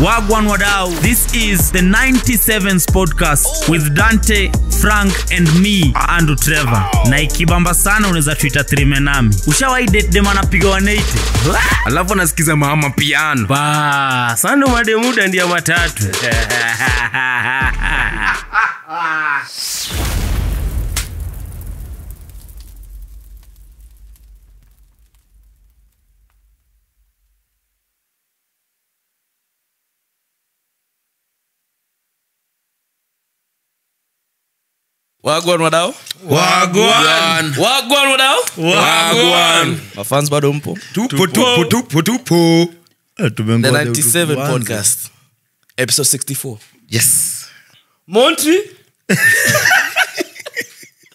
Wagwan Wadau. This is the 97s podcast with Dante, Frank and me, Andrew Trevor. Na ikibamba sana unaweza tuita trime nami. Ushawahi date dem anapiga 180? alafu anasikiza mama piano ba sando mademuda ndia matatu wagwan wadao wagwan. Wagwan wadao wagwan. Mafans bado mpo? Tupo tupo tupo. tupo the 97 podcast. Episode 64 yes. Monty?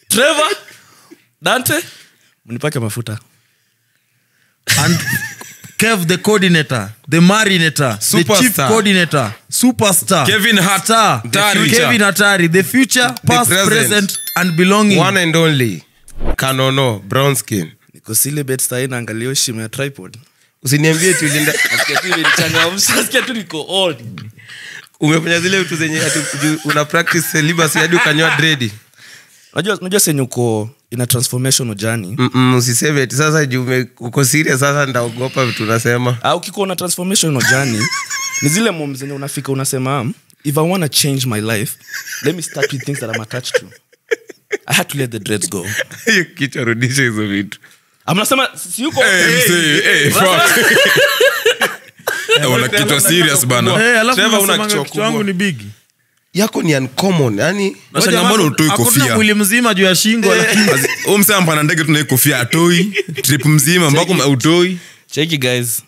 Trevor? Dante? Mnipake mafuta. And kev the coordinator. The marinator. The chief coordinator superstar. Kevin hatar kevin hatari the future past present. present, and belonging. One and only. Kanono brown skin. Niko ya tripod. Usiniambie tu niko old. Umefanya zile vitu zenye una practice celibacy hadi ukanyoa dredi najua unajua senye uko ina usiseme eti sasa juu uko serious sasa ndaogopa vitu unasema. Ukikuwa na transformation journey ni zile mom zenye unafika unasema um, if i want to change my life let me start with things that i'm attached to. I had to let the dreads go. Hiyo kichwa rudisha hizo vitu. Amnasema siyuko una kichwa serious bana. Eh, Trevor, una kichwa kichwa ni bigi yako ni uncommon yani utoi Hakuna kofia. mwili mzima juu ya shingo lakini huu msee mpana ndege tunai kofia atoi trip mzima mbako utoi. Cheki guys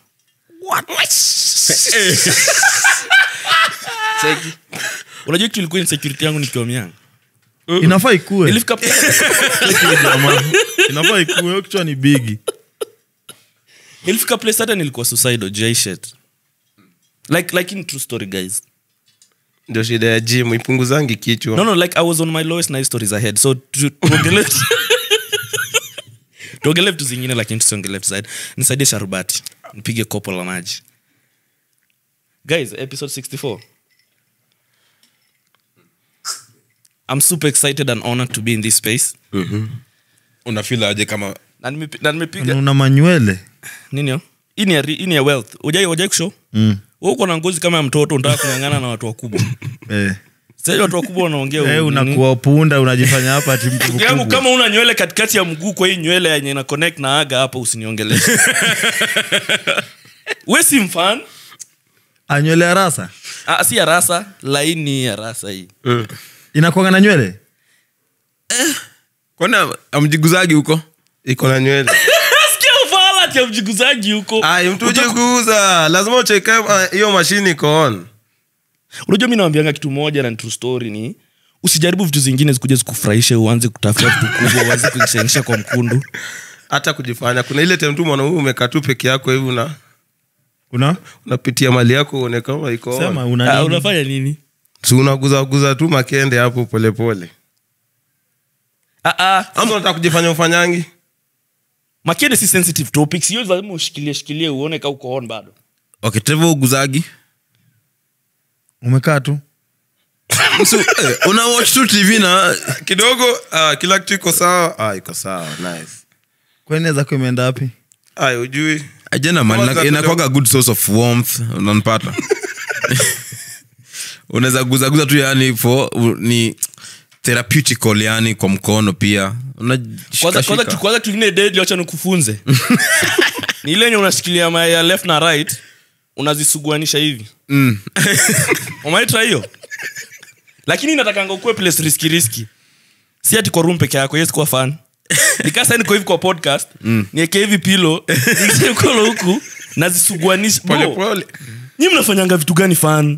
unajua kitu ilikuwa insecurity yangu nikiwa myang inafaa ikue. Inafaa ikue kichwa ni bigi. Ilifika place hata nilikuwa suicidal shit. Like like in true story guys. Ndio shida ya gym ipunguzangi kichwa. No no like i was on my lowest night stories ahead. So tu- tuongelee tuongelee vitu zingine lakini tusiongele vitu zaidi nisaidie sharubati nipige kopo la maji. Guys episode 64 i'm super excited and honored to be in this space. Unafil aje kama na nimepi- na nimepiga una manywele. Nini hii ni ya re- hii ni ya wealth. Ujai ujai kushow? Mm. wewe uko na ngozi kama ya mtoto unataka kunyang'ana na watu wakubwa. Eh. Sasa watu wakubwa wanaongea Eh, unakuwa punda unajifanya hapa ati mtu yangu kama una nywele katikati ya mguu kwa hii nywele yenye ina connect na aga hapa usiniongelee we si mfan? Anywele ya rasa? Ah, si ya rasa laini ya rasa hii. Inakuanga na nywele? Kwana amjiguzagi huko? Iko na nywele. Sikia ufala ati ya huko. Mtu jiguza lazima ucheke hiyo uh, mashini iko on unajua mi nawambianga kitu moja na true story ni usijaribu vitu zingine zikuja zikufurahishe uanze kutafuta vitu kubwa uanze kuishanisha kwa mkundu. Hata kujifanya kuna ile temtu mwanaume umekaa tu peke yako hivi una una unapitia mali yako uone kama iko sema una ah, nini? unafanya nini? Si unaguzaguza tu makende hapo polepole ah, ah. ama unataka kujifanya ufanyangi? Makende si sensitive topics hiyo lazima ushikilie shikilie uone ka uko on bado. Okay tevo uguzagi umekaa tu. So, eh, una watch tu tv na kidogo uh, kila kitu iko sawa. Ah, iko sawa nice. Kwene zako imeenda wapi? Ay ujui ajana man inakwaga good source of warmth unanpata unaweza guzaguza tu yani for ni therapeutical yani kwa mkono pia. Kwanza wacha nikufunze. Ni ile unashikilia maya left na right unazisuguanisha hivi Mm. umaitra hiyo? Lakini natakanga ukuwe place riski riski si ati kwa room peke yako yes kuwa fan. Nikasa niko hivi kwa podcast nieke hivi pilo nikolo huku nazisuguanisha nyi mnafanyanga vitu gani fan?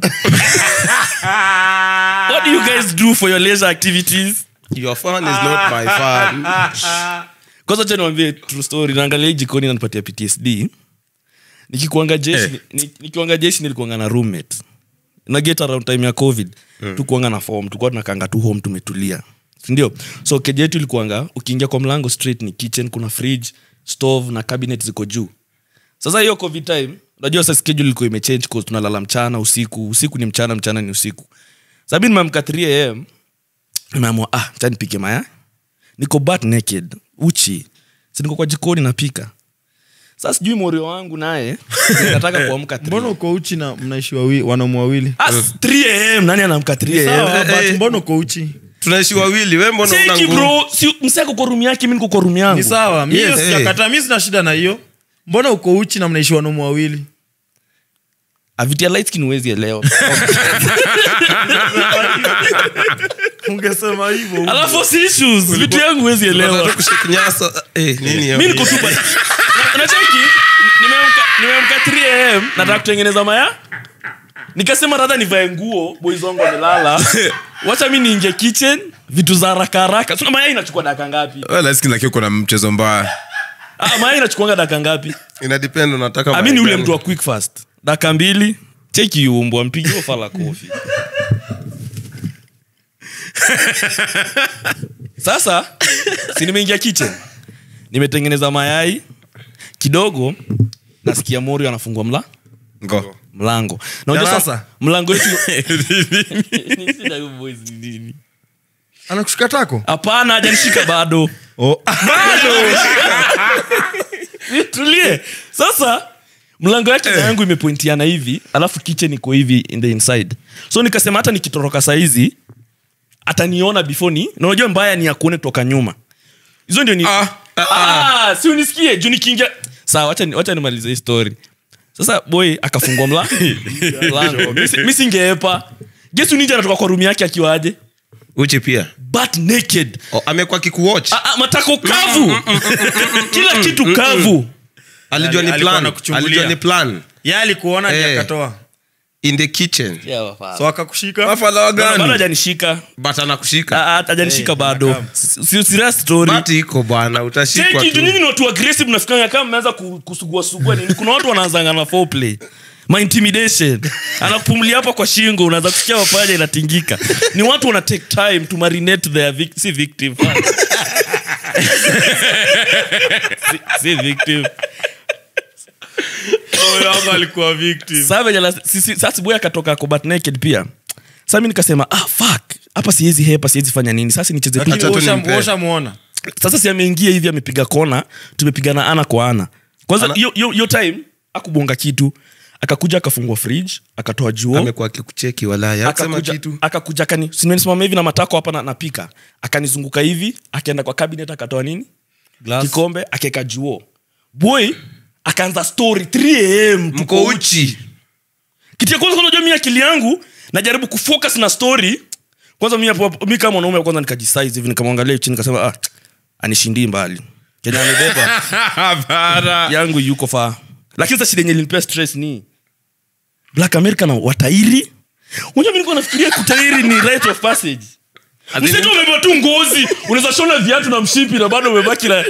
What do you guys do for your leisure activities? Your fan is not my fan. Kwanza cha niwambie true story naangalia jikoni nanipatia ptsd nikikuanga jeshi Eh. nikiwanga nilikuanga na roommate. Na get around time ya covid mm. tukuanga na form tukuwa tunakanga tu home tumetulia. Sindio? So keja yetu ilikuanga ukiingia kwa mlango straight ni kitchen kuna fridge stove na cabinet ziko juu. Sasa hiyo covid time unajua sa schedule ilikuwa imechange cause tunalala mchana usiku usiku ni mchana mchana ni usiku. Sabi nimeamka 3 am nimeamua ah chanipike maya. Niko bat naked uchi. Siniko kwa jikoni napika sasa sijui morio wangu naye. Nataka kuamka 3. mbona uko uchi na mnaishi wanaume wawili? Ah, 3 am nani anamka 3 Sawa, am but mbona uko uchi? Tunaishi wawili we mbona si yake mi nikukorumi yangu. Ni sawa mi Yes. sijakata mi sina shida na hiyo. Mbona uko uchi na mnaishi wanaume wawili? Avitia light huwezi elewa. Ungesema hivyo alafu si issues. Vitu yangu huwezi elewa. Unataka kushake nyasa eh nini mi niko tu ba- Na- nacheki nimeamka nimeamka 3 am nataka kutengeneza maya. Nikasema radha nivae nguo boys wangu wamelala. Wacha mi niingie kitchen vitu za haraka haraka. Maya mayai inachukua daka ngapi? Lakini kuna mchezo mbaya. Ah, mayai inachukuanga daka ngapi? Inadepend unataka ni ule mtu wa quick fast. Daka mbili cheki umbwa mpigio fala kofi. Sasa si nimeingia kitchen? Nimetengeneza mayai kidogo nasikia mori anafungua mla ngo. mlango. Na sasa mlango wetu anakushika tako? Hapana hajanishika bado. Oh. tulie. Sasa mlango yake hey. yangu imepointiana hivi alafu kitchen iko hivi in the inside. So nikasema hata nikitoroka saizi ataniona before ni na unajua mbaya ni akuone toka nyuma. Hizo ndio ni Ah, ah, si unisikie juu nikiingia sawa wacha ni- nimalize hii story. Sasa boy akafungua mla mlango. Mi si- mi singeepa. Gesu ninja anatoka kwa rumi yake akiwaje? Uchi pia. But naked. Oh, amekuwa kikuwatch. Ah, ah, matako kavu. Kila kitu kavu. Alijua ni plan. alijua ni plan. Ye alikuona Eh. hey. akatoa in the kitchen. So akakushika? Mafala wa bado hajanishika. But anakushika. Ah, ah, bado. Serious story. But iko bwana utashikwa tu. nyinyi watu aggressive mnafikanga kama mmeanza ku- kusuguasugua nini? Kuna watu wanaanzanga na foreplay. My intimidation. Anakupumulia hapa kwa shingo unaanza kusikia mapaja inatingika. Ni watu wana take time to marinate their vic- si victim. Si, si victim alikuwa victim. Sasa venye la- si- si- sasa boy akatoka butt naked pia. Sasa nikasema ah fuck. Hapa siwezi hepa siwezi fanya nini. Sasa nicheze sasa si ameingia hivi amepiga kona tumepigana ana kwa ana. Kwanza hiyo- time akubonga kitu. Akakuja akafungua fridge akatoa juo. Amekuwa akikucheki walaya akusema akakuja kitu. akakuja akani simenisimama hivi na matako hapa na, napika. Akanizunguka hivi akaenda kwa cabinet akatoa nini? Kikombe akeka juo. Boy akaanza story 3 am mko uchi. Kitu ya kwanza unajua mi akili yangu najaribu kufocus na story. Kwanza mi mi kama mwanaume kwanza nikajisize hivi nikamwangalia chini nikasema ah anishindii mbali. Kenya amebeba yangu yuko faa. Lakini sasa shida yenye ilinipea stress ni black america na watairi. Unajua mi nilikuwa nafikiria kutairi ni right of passage msitu umevaa tu ngozi. Unaweza shona viatu na mshipi na bado umebaki na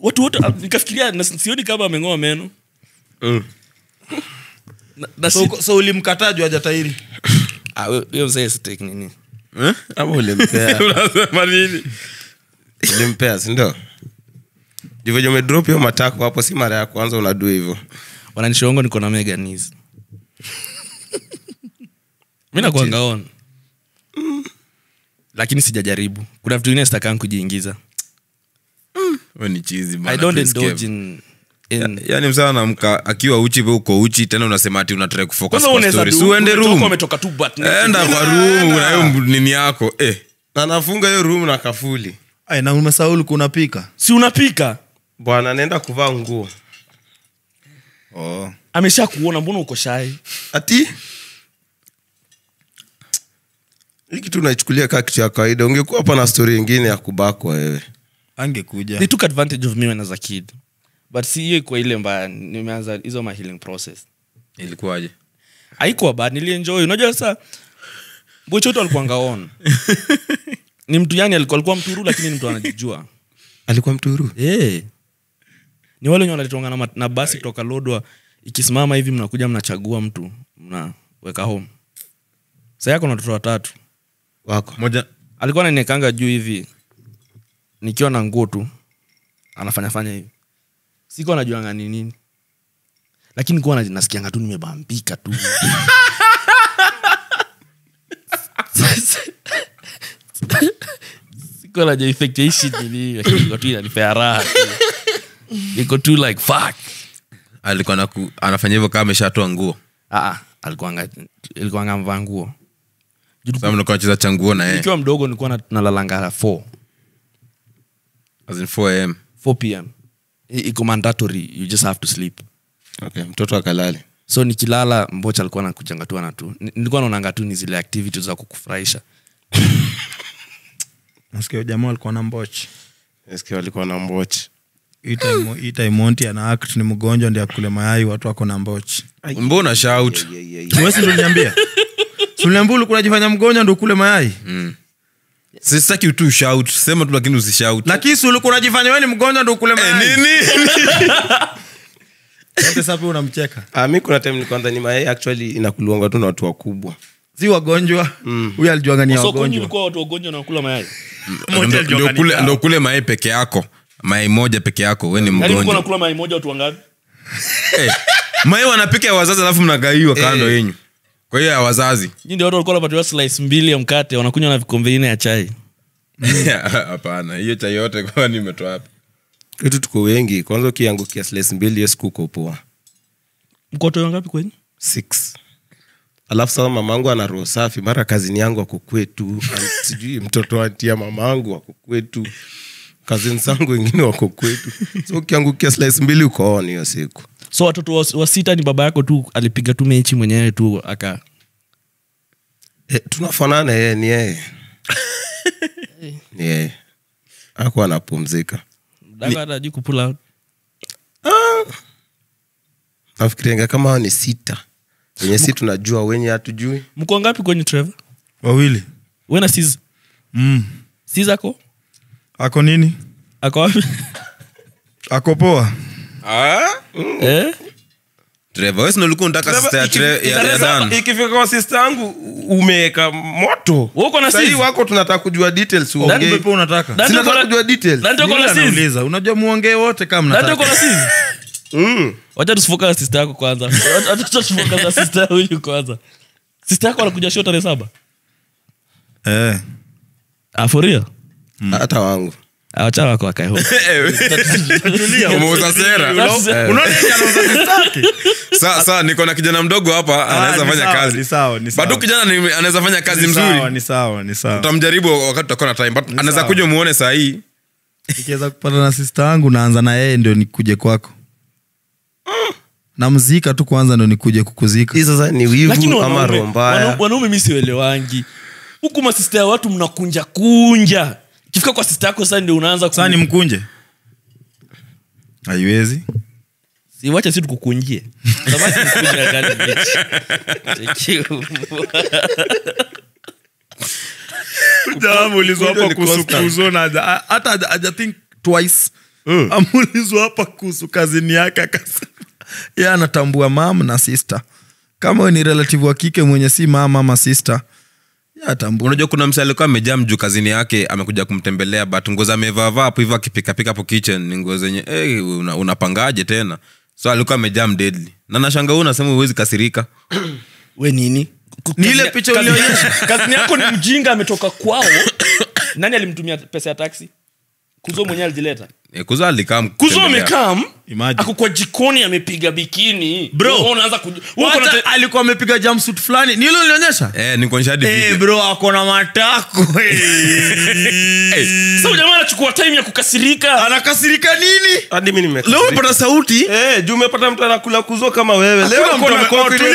watu wote ah, nikafikiria na sioni kama ameng'oa meno. Na- na si- so, so ulimkataa juu Ah, hiyo mzee sitaki nini? Ama ulimpea? Unasema nini? Ulimpea sindo ndivyo hiyo matako hapo si mara ya kwanza unadu hivyo wananishongo niko na meganis mi nakuangaona lakini sijajaribu. Kuna vitu ingine sitakaa kujiingiza. Yani yaani msaa anamka akiwa uchi ve uko uchi tena unasema ati unatrai kufocus rumenda kwa unaweza story. du- Si uende umetoka, room? umetoka tu butt naked. enda kwa room na hiyo nini yako? Eh. Na nafunga hiyo room na kafuli. Ay, na umesaulu kunapika si unapika? Bwana naenda kuvaa nguo oh. amesha kuona mbona uko shai ati? Hii kitu unaichukulia kaa kitu ya kawaida. Ungekuwa hapa na stori ingine ya kubakwa wewe. Angekuja. They took advantage of me when I a kid. But si hiyo ikuwa ile mbaya. Nimeanza hizo my healing process. Ilikuwaje? Haikuwa bad nilienjoy. Unajua sasa bochoto alikuanga on. Ni mtu yani alikuwa, alikuwa mturu lakini ni mtu anajijua. Alikuwa mturu? Hey. Ni wale wenye wanaletonga na, na basi kutoka lodwa ikisimama hivi mnakuja mnachagua mtu mnaweka home. Sa yako na watoto watatu. Wako. Moja. Alikuwa nanekanga juu hivi nikiwa na nguo tu anafanyafanya hivi. Sikuwa najuanga ni nini. Lakini kuwa nasikianga tu nimebambika tu. Sikuwa najua hii shit lakini kwa tu inanipea raha tu. iko tu like fuck. Alikuwa naku, anafanya hivyo kama ameshatoa nguo. Ah, ah, ilikuwanga mvaa nguo. Nacheza cha nguo mdogo nilikuwa nalalanga 4 as in 4 am 4 pm iko mandatory you just have to sleep. Okay, mtoto akalale. So nikilala mbocha alikuwa nakujangatuana tu nilikuwa naonanga tu ni zile activity za kukufurahisha. Nasikia jamaa alikuwa na mbochi. Nasikia walikuwa na mbochi itaimonti ana act ni mgonjwa ndi akule mayai watu wako na mbochi. Mbona shout? Wesi ulikuwa unajifanya mgonjwa ndo ukule mayai? Sitaki tu shout sema tu lakini usishout lakini si ulikuwa unajifanya wewe ni mgonjwa ndo ukule mayai? nini? Yote sasa pia unamcheka? Ah, mimi kuna time ni mayai actually inakuliwanga tu na watu wakubwa. Si wagonjwa? Huyu alijuanga ni wagonjwa. so watu wagonjwa na kula mayai. Ndo kule mayai peke yako mayai moja peke yako we ni mgonjwamai ulikuwa mgonjwa nakula mayai moja watu wangapi? Eh, wanapika ya wazazi alafu mnagaiwa kando yenyu. Kwa hiyo ya wazazi. Ndio watu walikuwa wanapatiwa slice mbili ya mkate wanakunywa na vikombe nne ya chai. Hapana hiyo chai yote kwani imetoa wapi? Kitu tuko wengi. Kwanza ukiangukia slice mbili hiyo siku uko poa mkoto wangapi kwenyu six. Alafu sasa mamangu ana roho safi. Mara kazini yangu ako kwetu. An- sijui mtoto antia mamangu akukwetu kwetu kazini zangu wengine wako kwetu. So ukiangukia slice mbili ukoona hiyo siku. So watoto wa, wa sita ni baba yako tu alipiga tu mechi mwenyewe tu aka e, tunafanana yeye ni yeye. Ni yeye. Aku anapumzika. Kupula out. nafikirianga kama ni sita. Wenye si tunajua wenye hatujui. Mko ngapi kwenye trevor? Wawili. Wena mm. Ako nini? Ako wapi? Ako poa. Eh? Ikifika kwa sista yangu umeweka moto. Uko na wako tunataka kujua details uongee. unataka. Sinataka kujua unajua muongee wote kama Dante uko na sis Mm. wacha yako kwanza. Wacha huyu kwanza. Sista yako anakuja show tarehe saba? Eh. ah, hata wangu. Awacha wako wakae huko. Umeuza sera. Sa- sa niko na kijana mdogo hapa anaweza ni fanya kazi. ni sawa, ni sawa. bado kijana anaweza fanya kazi mzuri. ni sawa ni sawa. Utamjaribu wakati utakuwa na time but anaweza kuja muone saa hii. Nikiweza kupata na sista yangu naanza na yeye ndio nikuje kwako. Namzika tu kwanza ndo nikuje kukuzika. Hii sasa ni wivu ama wanaume mi siwelewangi huku masista ya watu mnakunja kunja kifika kwa sista yako sasa ndio unaanza sasa ni mkunje haiwezi. Si, wacha si tukukunjie. Ameulizwa hapa kuhusu hata twice. Uh. hapa kuhusu kazini yake akasema ye anatambua mam na sister. Kama we ni relative wa kike mwenye si mama ama sister ye unajua kuna mse alikuwa amejaa mjuu kazini yake amekuja kumtembelea but nguo amevaavaa hapo hivyo akipikapika hapo kitchen ni nguo zenye hey, una, unapangaje tena? So alikuwa amejaa mdedli na nashanga huu unasema huwezi kasirika. We nini? Ni ile picha ulionyesha. kazini yako ni mjinga ametoka kwao. Nani alimtumia pesa ya taksi kuzo mwenyewe alijileta Eh, amekam? Ako kwa jikoni amepiga bikini. Bro. Kuj- wewe uko na Wacha te- alikuwa amepiga jamsut fulani. Nilo lionyesha Eh, ni Eh, bro ako na matako. Sasa huyu jamaa anachukua time ya kukasirika. Anakasirika nini? Hadi mi leo umepata sauti? Eh, juu umepata mtu anakula kuzo kama wewe. Leo.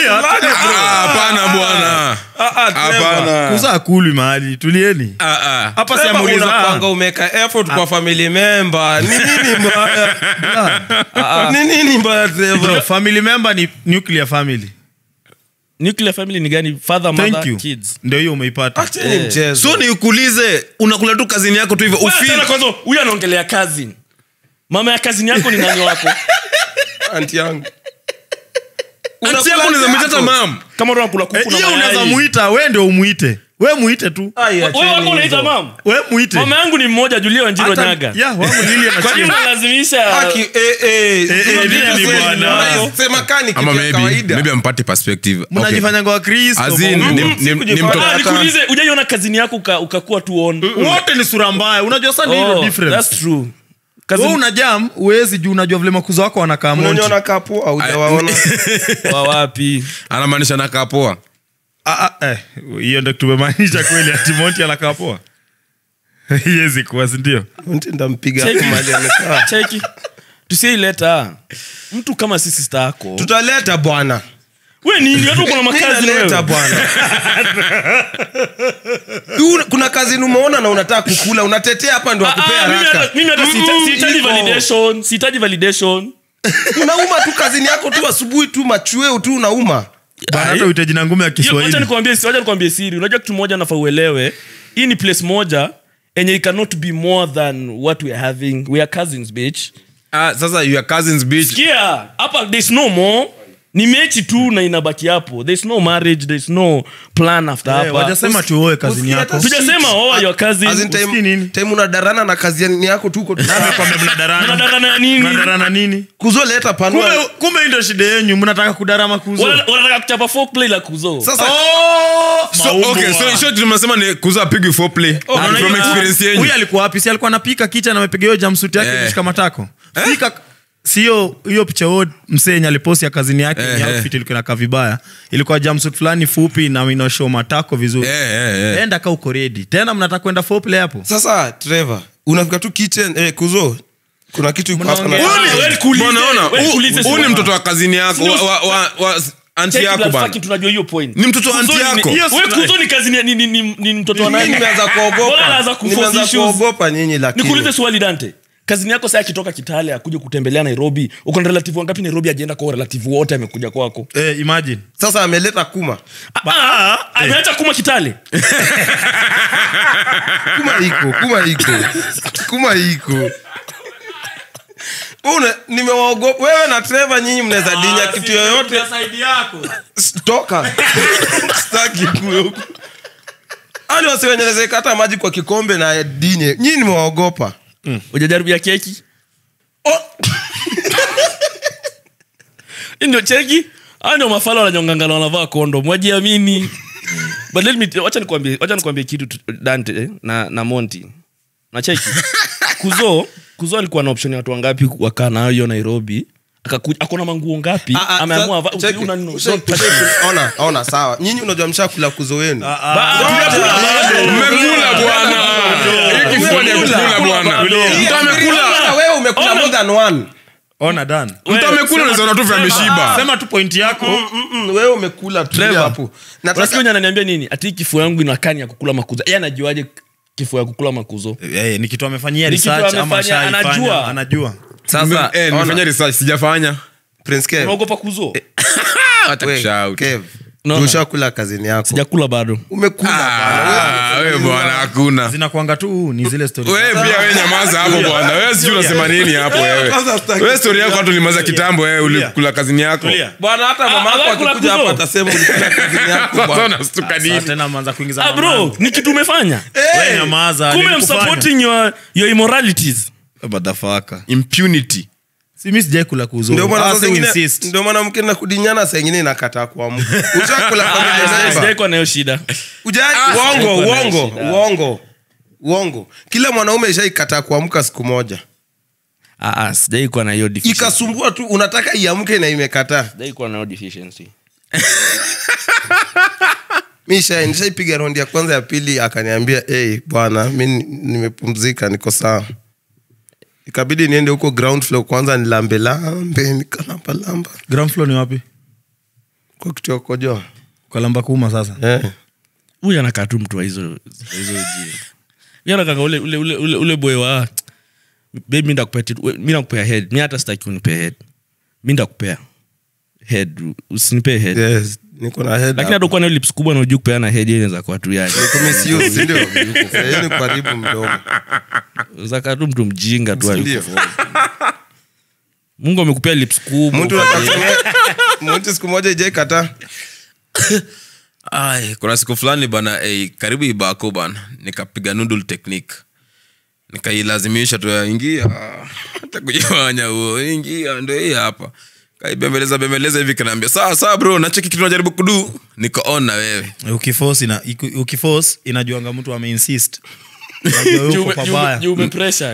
Ah, hapana bwana. Ah, ah, hapana. Kuza akulwi mahali. Tulieni. Ah, ah. hapa siamuuliza unakwanga umeka effort kwa family member family member ni nuclear family. Nuclear family ni gani? Father mother kids. Ndio hiyo umeipata. Acheni so nikuulize unakula tu kazini yako tu hivyo ufeel huyu anaongelea mama ya kazini yako ni nani wako? Anti yangu. Auntie yako unaweza mwita mam kama ndo kuku na hiyo unaweza muita ndio umwite we muite tu. Unaita mam we muite. Mama yangu ni mmoja julia wanjiro Hata- nyaga. mnajifanyanga nikuulize ujaiona kazini yako ukakuwa tu wote ni sura mbaya. Unajua sana hilo Oh, difference. that's true. Wewe Kazini- una jam uwezi juu unajua vile makuzo wako wanakaa monti. anamaanisha poa Ah, ah, eh, hiyo ndo tumemaanisha kweli ati monti anakaa poa? Iwezi kuwa sindio Mti ndampiga Cheki. hapo mahali amekaa. cheki. Tusiaileta mtu kama si sista yako. Tutaleta bwana. We nini hata kuna na makazi na bwana. Kuna kazi numeona na unataka kukula unatetea hapa ndo Ah, akupea ah, mimi raka hata- mimi hata sihita- sihitaji validation sihitaji validation. Unauma tu kazini yako tu asubuhi tu machweu tu unauma hata uhitaji na ngume ya Hiyo- wacha kiswahili. nikwambie wacha nikwambie siri. Unajua kitu moja nafaa uelewe. Hii ni place moja enye it cannot be more than what weare having. Weare cousins bitch. Uh, sasa your cousins kia hapa there's no more ni mechi tu na inabaki hapo. There's no marriage there's no plan after Eh, hapa. wajasema tuoe kazini yako. tujasema oa your As in cousin time- nini? time unadarana na kazi yako tu uko tu- Mnadarana? Nini? Mnadarana nini? Kuzoleta kumbe panua. Kumbe hii ndo shida yenyu mnataka kudarama kuzo. Wanataka kuchapa foreplay la kuzo. Sasa so, okay, so, so tunasema ni kuza pigwi foreplay. From experience yenyu. huyu alikuwa wapi? Si alikuwa anapika kicha na amepiga hiyo jamsuit yake Eh. kushika matako? Fika- sio hiyo picha huo msenye aliposti ya kazini yake Eh, ni eh. outfit ilikuwa inakaa vibaya. Ilikuwa jamsuit fulani fupi na inaoshow matako vizuri. Eh, eh, eh. enda ka uko ready. Tena mnataka kwenda foreplay hapo? Sasa trevor unafika tu kitchen eh, kuzo kuna kitu iko hapa na- Wewe ni- wewe nikuulize- Mbona unaona? nikuulize Huu- ni mtoto wa kazini yako wa, wa, wa, wa anti yako bana. tunajua hiyo point. Ni mtoto wa anti yako. Wewe kuzo ni kazi ni- ni- ni- ni ni mtoto wa nani? nimeanza kuogopa? Nimeanza kuogopa nyinyi nikuulize lakini swali dante kazini yako saa akitoka kitale akuja kutembelea nairobi. Uko na relative wangapi nairobi ajienda kwa relative wote amekuja kwako. Eh, imagine. Sasa ameleta kuma. Ah, ah, ameacha kuma kitale. Kuma iko kuma iko. Kuma iko. Una, nimewaogopa wewe na treva nyinyi mnaweza dinya kitu yoyote. toka staki kule huku ani wasiwenyeleze kata maji kwa kikombe na dinye nyinyi nimewaogopa ujajaribu ya keki? Oh. Ndio cheki ndio mafala wananyongangana wanavaa kondo. Mwajiamini. But let me wacha nikwambie wacha nikwambie kitu dante eh, na na monti na cheki. Kuzo kuzo alikuwa na option ya watu wangapi wakaa nayo hiyo nairobi akakuja akona manguo ngapi? Ah, ah, ameamua sa- va- cheki, una- una- usha- usha- ona ona sawa. Nyinyi unajua mshakula kuzo wenu. Mmekula bwana. hii ni kukula bwana. mtu amekula. wewe umekula more than one. Ona dan mtu amekula unazaona tu vya ameshiba sema tu point yako. Mm-mm, wewe umekula tu hapo. Nataka wenye nini? Ati kifua yangu inakani ya kukula makuza yeye anajuaje kifua ya kukula makuzo? Eh, ni kitu amefanyia research ama anajua. anajua sasa Eh, nimefanya research sijafanya. Prince Kev, unaogopa kuzo? Hata we, kushout Kev, Unaona? ushakula kazini yako. Sijakula bado. Umekula Ah, bwana hakuna. Zinakwanga tu ni zile pia we nyamaza hapo bwana. Wewe sijui unasema nini hapo wewe. Sasa wewe story yako hatu limaza kitambo wewe ulikula kazini yako. Bwana hata mama Ah, yako akikuja hapa atasema ulikula kazini yako bwana. unastuka nini? tena manza kuingiza ah, bro ni kitu umefanya. Wewe nyamaza kumbe I'm supporting your, your immoralities Motherfucker. impunity. Si sijai kula kuzo maana Ah, ndio maana mkienda kudinyana saa ingine inakataa kuamka ushakula family member. sijaikuwa nayo shida. Uongo uongo uongo uongo. Kila mwanaume ishaikataa kuamka siku moja. Ah, ah, sijaikuwa na hiyo ikasumbua tu unataka iamke na imekataa. Rondi na ya kwanza ya pili akaniambia hey, bwana mi nimepumzika niko sawa ikabidi niende huko ground floor kwanza nilambelambe nikalambalamba ground floor ni wapi? Kwa kukojoa kwa lamba kuma sasa? Eh. huyu anakaa tu mtu wa hizo hizo anakanga ule, ule, ule, ule, ule boy wa we- mi nakupea head. Mi hata sitaki unipea head. Mi ndakupea head usinipee head. Yes. Niko na head lakini hapo. hata ukuwa lips kubwa na kupeana head hiyo inaweza kuwa tu yake Kumisiuse, ndio? Ni kuharibu mdomo. Zaka tu mtu mjinga tu mungu amekupea lips kubwa. Mtu mtu siku moja Ay, kuna siku fulani bana eh, karibu ibako bana nikapiga noodle technique. Nikailazimisha tu ingia. Hata kujifanya huo ingia ndo hii hapa kaibembeleza bembeleza hivi kanaambia saa saa bro nacheki kitu najaribu kudu. Niko on na wewe. Ukifos ina, ukifos inajuanga mtu ameinsist.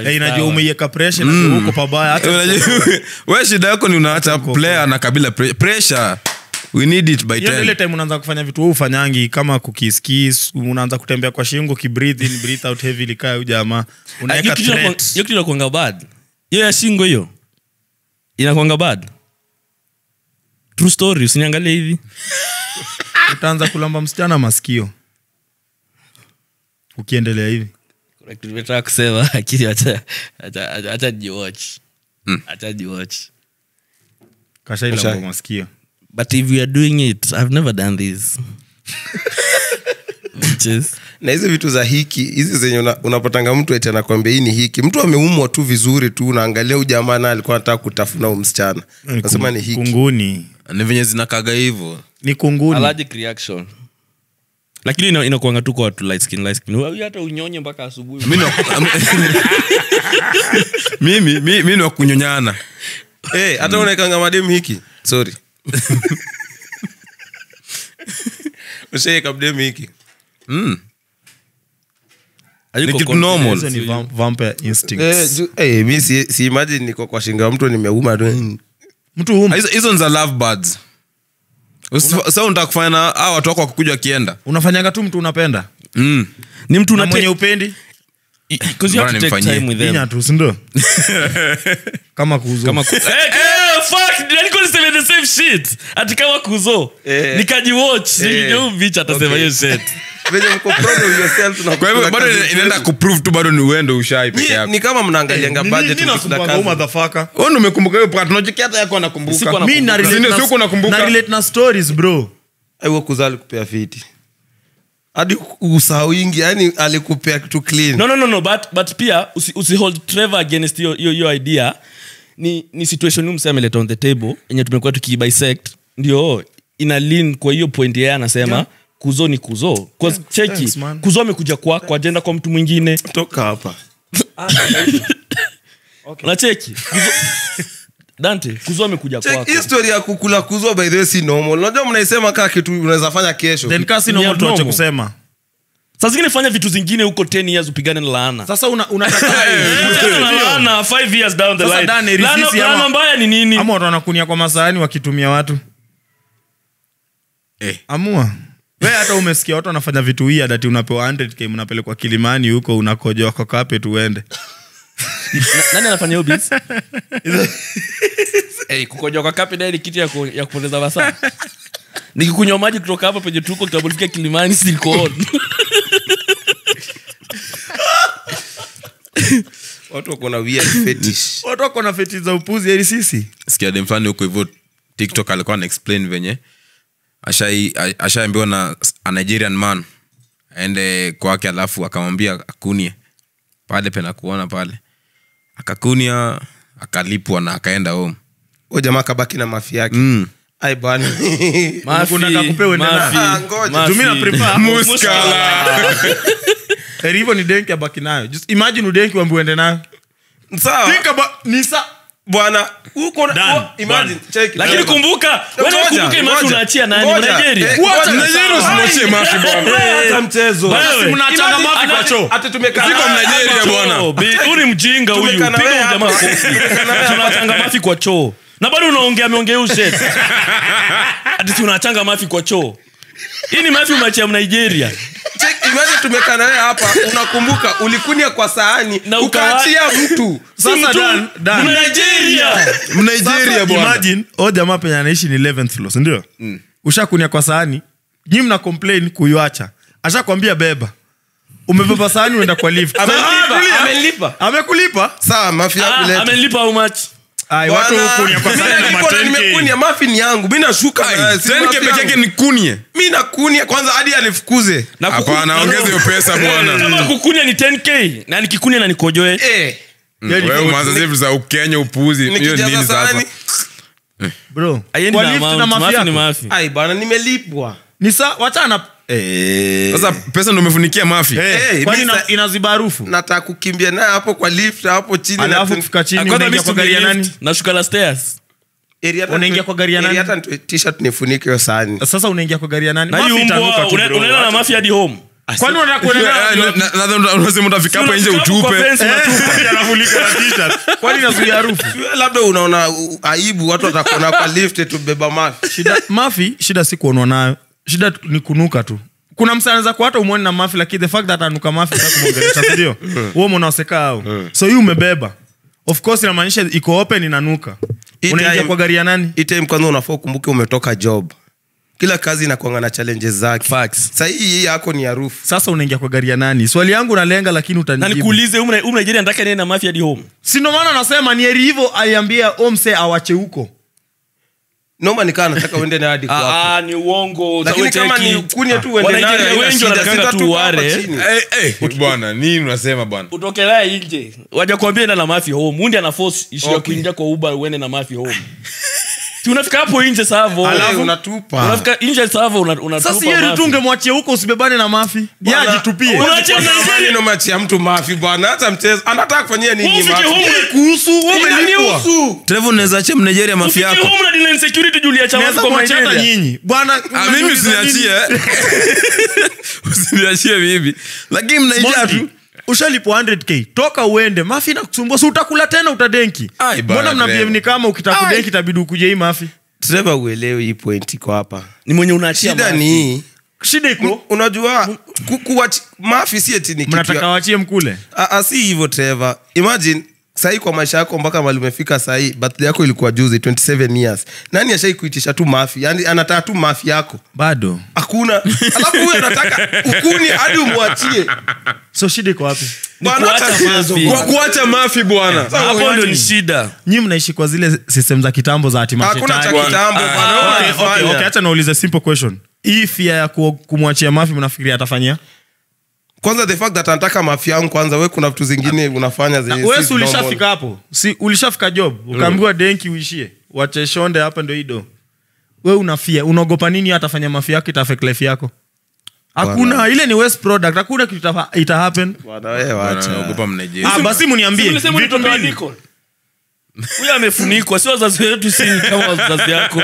Eh, inajua umeiweka pressure uko pabaya we shida yako ni unaacha player na kabila pre- pressure. We need it by hiyo ndio ile time unaanza kufanya vitu ufanyangi kama kukiskis unaanza kutembea kwa shingo kibreathe in breathe out heavily kaa huyu jamaa. Ah, bad. Hiyo ya shingo hiyo inakwanga bad true story usiniangalie hivi. Utaanza kulamba msichana masikio. Ukiendelea hivi. Kusema lakini hata jiwach hata jiwach jiwatch kashailamba masikio. But if we are doing it i've never done this. Na hizi vitu za hiki hizi zenye una- unapatanga mtu ati anakwambia hii ni hiki mtu ameumwa tu vizuri tu unaangalia ujamaa jamaa na alikuwa anataka kutafuna u msichana. Nasema ni hiki. kunguni ni venye zinakaga hivyo. Ni kunguni. Allergic reaction. Lakini ina- inakuanga tu kwa watu light skin, light skin. Wewe hata unyonye mpaka asubuhi. Mi ni wa- mimi mi, mi ni wakunyonyana Eh, hata unaekanga mademu hiki. Sorry. Ushaeka mdemu hiki. Mm. Hayuko Ni kitu confident. normal. hizo ni vam- vampire instincts Eh, ju- eh, mi si, si imagine niko kwa shinga ya mtu nimeuma tu mtu hizo hizo ni za love birds. Sa unataka kufanya na a watu wako wakukuja wakienda. unafanyaga tu mtu unapenda? Mm. ni mtu na mwenye upendi? Because you have to Mbona take nimfanyie? time with them. inya tu sindo kama kuzo. Kama ku- Eh, eh, kuzo. Eh. nikajiwatch nilijua atasema hiyo shit kwa hivyo bado inaenda kuprove tu bado ni uendo ushai peke yako. ni kama mnaangalianga umekumbuka hiyo hata yako kuzali kupea fiti. Hadi usahau ingi yani alikupea kitu clean. No no no no but, but pia usi, usi trevor against hiyo hiyo- hiyo idea. Ni, ni situation huyu msee ameleta on the table yenye tumekuwa tukibisect ndio ina lean kwa hiyo point yeye anasema. Yeah. Kuzo ni kuzo. Cheki. thanks, man. kuzo amekuja kwa kwa ajenda kwa mtu mwingine. Toka hapa. Unacheki kuzo, dante kuzo amekuja kwako. ya kukula kuzo by the way si normal. Unajua mnaisema kaa kitu unaweza fanya kesho. Then kasi Ni normal tuache kusema. Saa zingine fanya vitu zingine huko 10 years upigane na laana. Sasa una- unataka laana 5 years down the line. Laana- mbaya ni nini? ama watu wanakunia kwa masahani wakitumia watu? Eh. amua we hata umesikia watu wanafanya vitu hii adati unapewa 100k unapelekwa kilimani huko unakojoa kwa kape tuende nani anafanya hiyo hey, kukojoa kwa kapi naye ni kitu ya, ku, ya kupoteza masaa. Nikikunywa maji kutoka hapa penye tuko kitabulifika kilimani silikoon watu wako na weird fetish. Watu wako na feti za upuzi eli sisi. Sikia dem huko hivyo tiktok alikuwa na explain venye ashai- asha ashaambiwa na a nigerian man aende kwake alafu akamwambia akunie. Pale pena kuona pale. Akakunia akalipwa na akaenda home. Huyo jamaa kabaki na mafi yake. Mm. ai bwana. Ah, hivyo ni denki abaki nayo. Imagine udenki wambi uende nayo. Ni bwana lakini kumbuka unaachia nani? Ngoja. Nigeria Eh, mjinga huyu. Tumekaa na piga wewe huyu jamaa hapa. kofi Tumekaa na wewe hapa. tunachanga mafi kwa choo. Na bado unaongea hiyo shit. Mafi kwa choo. Hii ni mafi umeachia mnigeria imagine tumekaa naye hapa. Unakumbuka ulikunia kwa sahani Na ukaachia mtu. Sasa Dan, Dan. Mnigeria. mnigeria bwana. imagine o jamaa penye anaishi ni 11th floor sindio ushakunia kwa sahani nyi mna complain kuiwacha. Ashakwambia beba. Umebeba sahani uenda kwa lift. Amelipa, Sasa, tulia. amelipa. amekulipa. Sawa mafia Ah, leta. amelipa how much Ai, watu Bwana, hukunia kwa mimi sahani na nilikuwa na- 10K. nimekunia mafi yangu mi nashuka na wewe, si 10K mafi peke yangu. yake ni kunie mi nakunia kwanza hadi alifukuze. Hapana ongeze hiyo pesa bwana. Kama ni 10k na nikikunya na nikojoe. Eh, wewe umeanza zivu za ukenya upuuzi hiyo nini sasa? Bro, na mafi ni mafi ai bana nimelipwa. Ni sa wachana Eh. sasa pesa ndo umefunikia mafi. Eh, Eh, kwani ina- inaziba harufu? nataka kukimbia naye hapo kwa lift hapo chini alafu kufika chini unaingia kwa gari ya nani? Nashuka la stairs. Unaingia kwa gari ya eri nani? hata t-shirt nifunike hiyo sahani. Sasa unaingia kwa gari ya nani? Na Mafi itanuka tu, unaenda na mafi hadi home. Kwani unasema utafika nje harufu? Labda unaona aibu watu watakuona kwa lift tubeba mafi. Shida mafi shida si kuonwa nayo shida ni kunuka tu. Kuna msanaweza hata umwoni na mafi lakini the fact that anuka mafi takumwongelesha sindio huo mnaoseka au so hii umebeba. Of course inamaanisha iko open inanuka. Unaingia kwa gari ya nani? itime time kwanza unafaa ukumbuke umetoka job. Kila kazi inakuanga na challenges zake. Facts. sahii hii yako ni harufu. Sasa unaingia kwa gari ya nani? Swali yangu nalenga lakini utanikuulize utanijibu nikuulize huyu Mna- huyu Nigeria nataka niende na mafi hadi home? Sindo maana nasema ni heri hivyo aliambia omse awache huko noma nikaa nataka uende na hadi kwako Ah, ah, ni uongo lakini kama ni kunye tu uende nayo haina wengi shida, sita tu hapa ware. chini. Eh, eh, bwana nini unasema bwana utoke naye nje waja kuambia enda na mafi home undi ana force Okay. kuingia kwa uba uende na mafi home unafika hapo nje savo Alafu unatupa. Unafika nje savo una- unatupa sasa yeri mafi. tu ungemwachia huko usibebane na mafi. Nomachia mtu mafi bwana? Hata mchezo anataka kufanyia ninikuhusu trevo unaweza achia mnigeria mafi yako. Ah, mimi usiniachie. usiniachie mimi. Lakini mnaijatu tu ushalipwa 100k toka uende mafi nakusumbua si utakula tena utadenki. Mbona mna ni kama ukitaka kudenki itabidi ukuje hii mafi. Treva uelewi hii point iko hapa. Ni mwenye unaachia ni shida iko? Unajua kuwa mafi si eti ni kitu mnataka wachie mkule? Ah, ah, si hivyo Trevor. imagine sahii kwa maisha yako mpaka mali umefika sahii birthday yako ilikuwa juzi 27 years. Nani ashai kuitisha tu mafi yani anataka tu mafi yako. Bado. Hakuna. Alafu huyu anataka ukuni hadi umwachie. So shida iko wapi? Kwa kuacha mafi bwana. Hapo ndio ni shida. Nyi mnaishi kwa zile system za kitambo za hakuna cha kitambo bwana, wewe Okay, okay, unafanya. okay, acha naulize simple question. Hii fia ya kumwachia mafi mnafikiria atafanyia kwanza the fact that anataka mafia yangu kwanza we kuna vitu zingine unafanya zenye wewe si si ulishafika hapo? Si ulishafika job? Ukaambiwa mm. denki uishie. Wacheshonde hapa ndo ido we unafia. Unaogopa nini atafanya mafia yako itafek life yako? Hakuna. Ile ni waste product. Hakuna kitu ita, happen. Bwana, ah, basi muniambie Ulisema vitu mbili huyu amefunikwa si wazazi wetu si kama wazazi yako.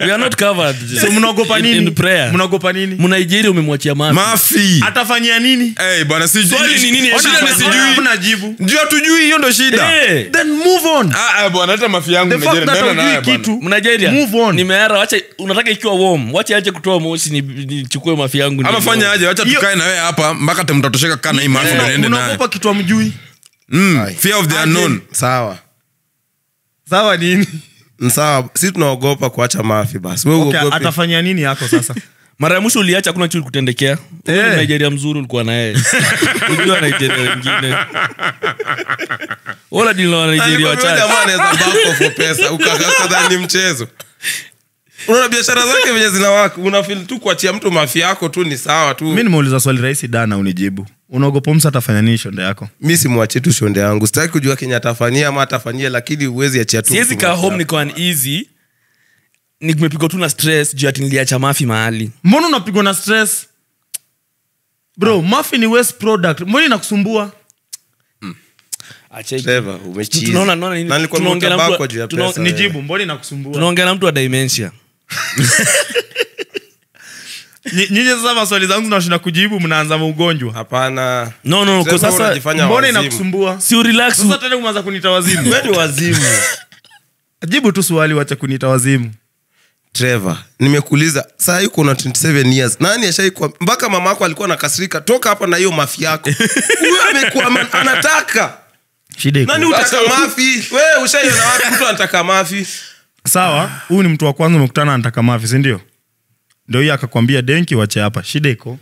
We are not covered. So mnaogopa nini? in prayer. Mnaogopa nini? Mnaijeri umemwachia mafi. Mafi. Atafanyia nini? Eh, bwana sijui. Swali ni nini? shida ni sijui. Hakuna jibu. Ndio tujui hiyo ndo shida. Hey. then move on. Ah, ah, bwana hata mafi yangu Nigeria, ndio nayo bwana. kitu mnigeria Move on. nimeara acha unataka ikiwa warm wacha aje kutoa moshi ni- nichukue mafi yangu ama fanya aje acha tukae na wewe hapa mpaka temtatosheka kana hii mafi ndio niende naye unaogopa kitu amjui Mm, fear of the unknown. Sawa sawa nini? Sawa. Si tunaogopa kuacha mafi basi. We okay, uogope. atafanyia nini yako sasa? Mara ya mwisho uliacha kuna kitu kutendekea. Yeah. nigeria mzuri ulikuwa naye ujua nigeria wengine. Wala dili na nigeria Alikuwa yule wachache jamaa anaweza for pesa. Ukakadhani mchezo. Unaona biashara zake venye zinawaka unafil tu kuachia mtu mafi yako tu ni sawa tu. Mi nimeuliza swali rahisi dana unijibu unaogopa msa atafanya nini shonde yako? Mi simwachie tu shonde yangu. Sitaki kujua kenye atafanyia ama atafanyia lakini uwezi achia tu siwezi kaa home niko an easy nimepigwa tu na stress juu ati niliacha mafi mahali. Mbona unapigwa na stress? Bro mafi ni waste product. Mbona inakusumbua? Pesa, nijibu mbona inakusumbua? Tunaongea na mtu wa dimensia nyinyi sasa maswali zangu zinashinda kujibu mnaanza maugonjwa hapana. No no kwa sasa mbona inakusumbua? Si urelax sasa tena umeanza kunita wazimu. Wewe ni wazimu. Jibu tu swali wacha kunita wazimu. Trevor, nimekuuliza saa hii kuna 27 years. Nani ashaikuwa mpaka mama yako alikuwa anakasirika? Toka hapa na hiyo mafi yako. Huyo amekuwa anataka. Shida iko. Nani utaka mafi? Wewe ushaiona wapi? Mtu anataka mafi. Sawa huyu ni mtu wa kwanza umekutana anataka mafi sindio ndio hiyo akakwambia denki wache hapa. Shida iko.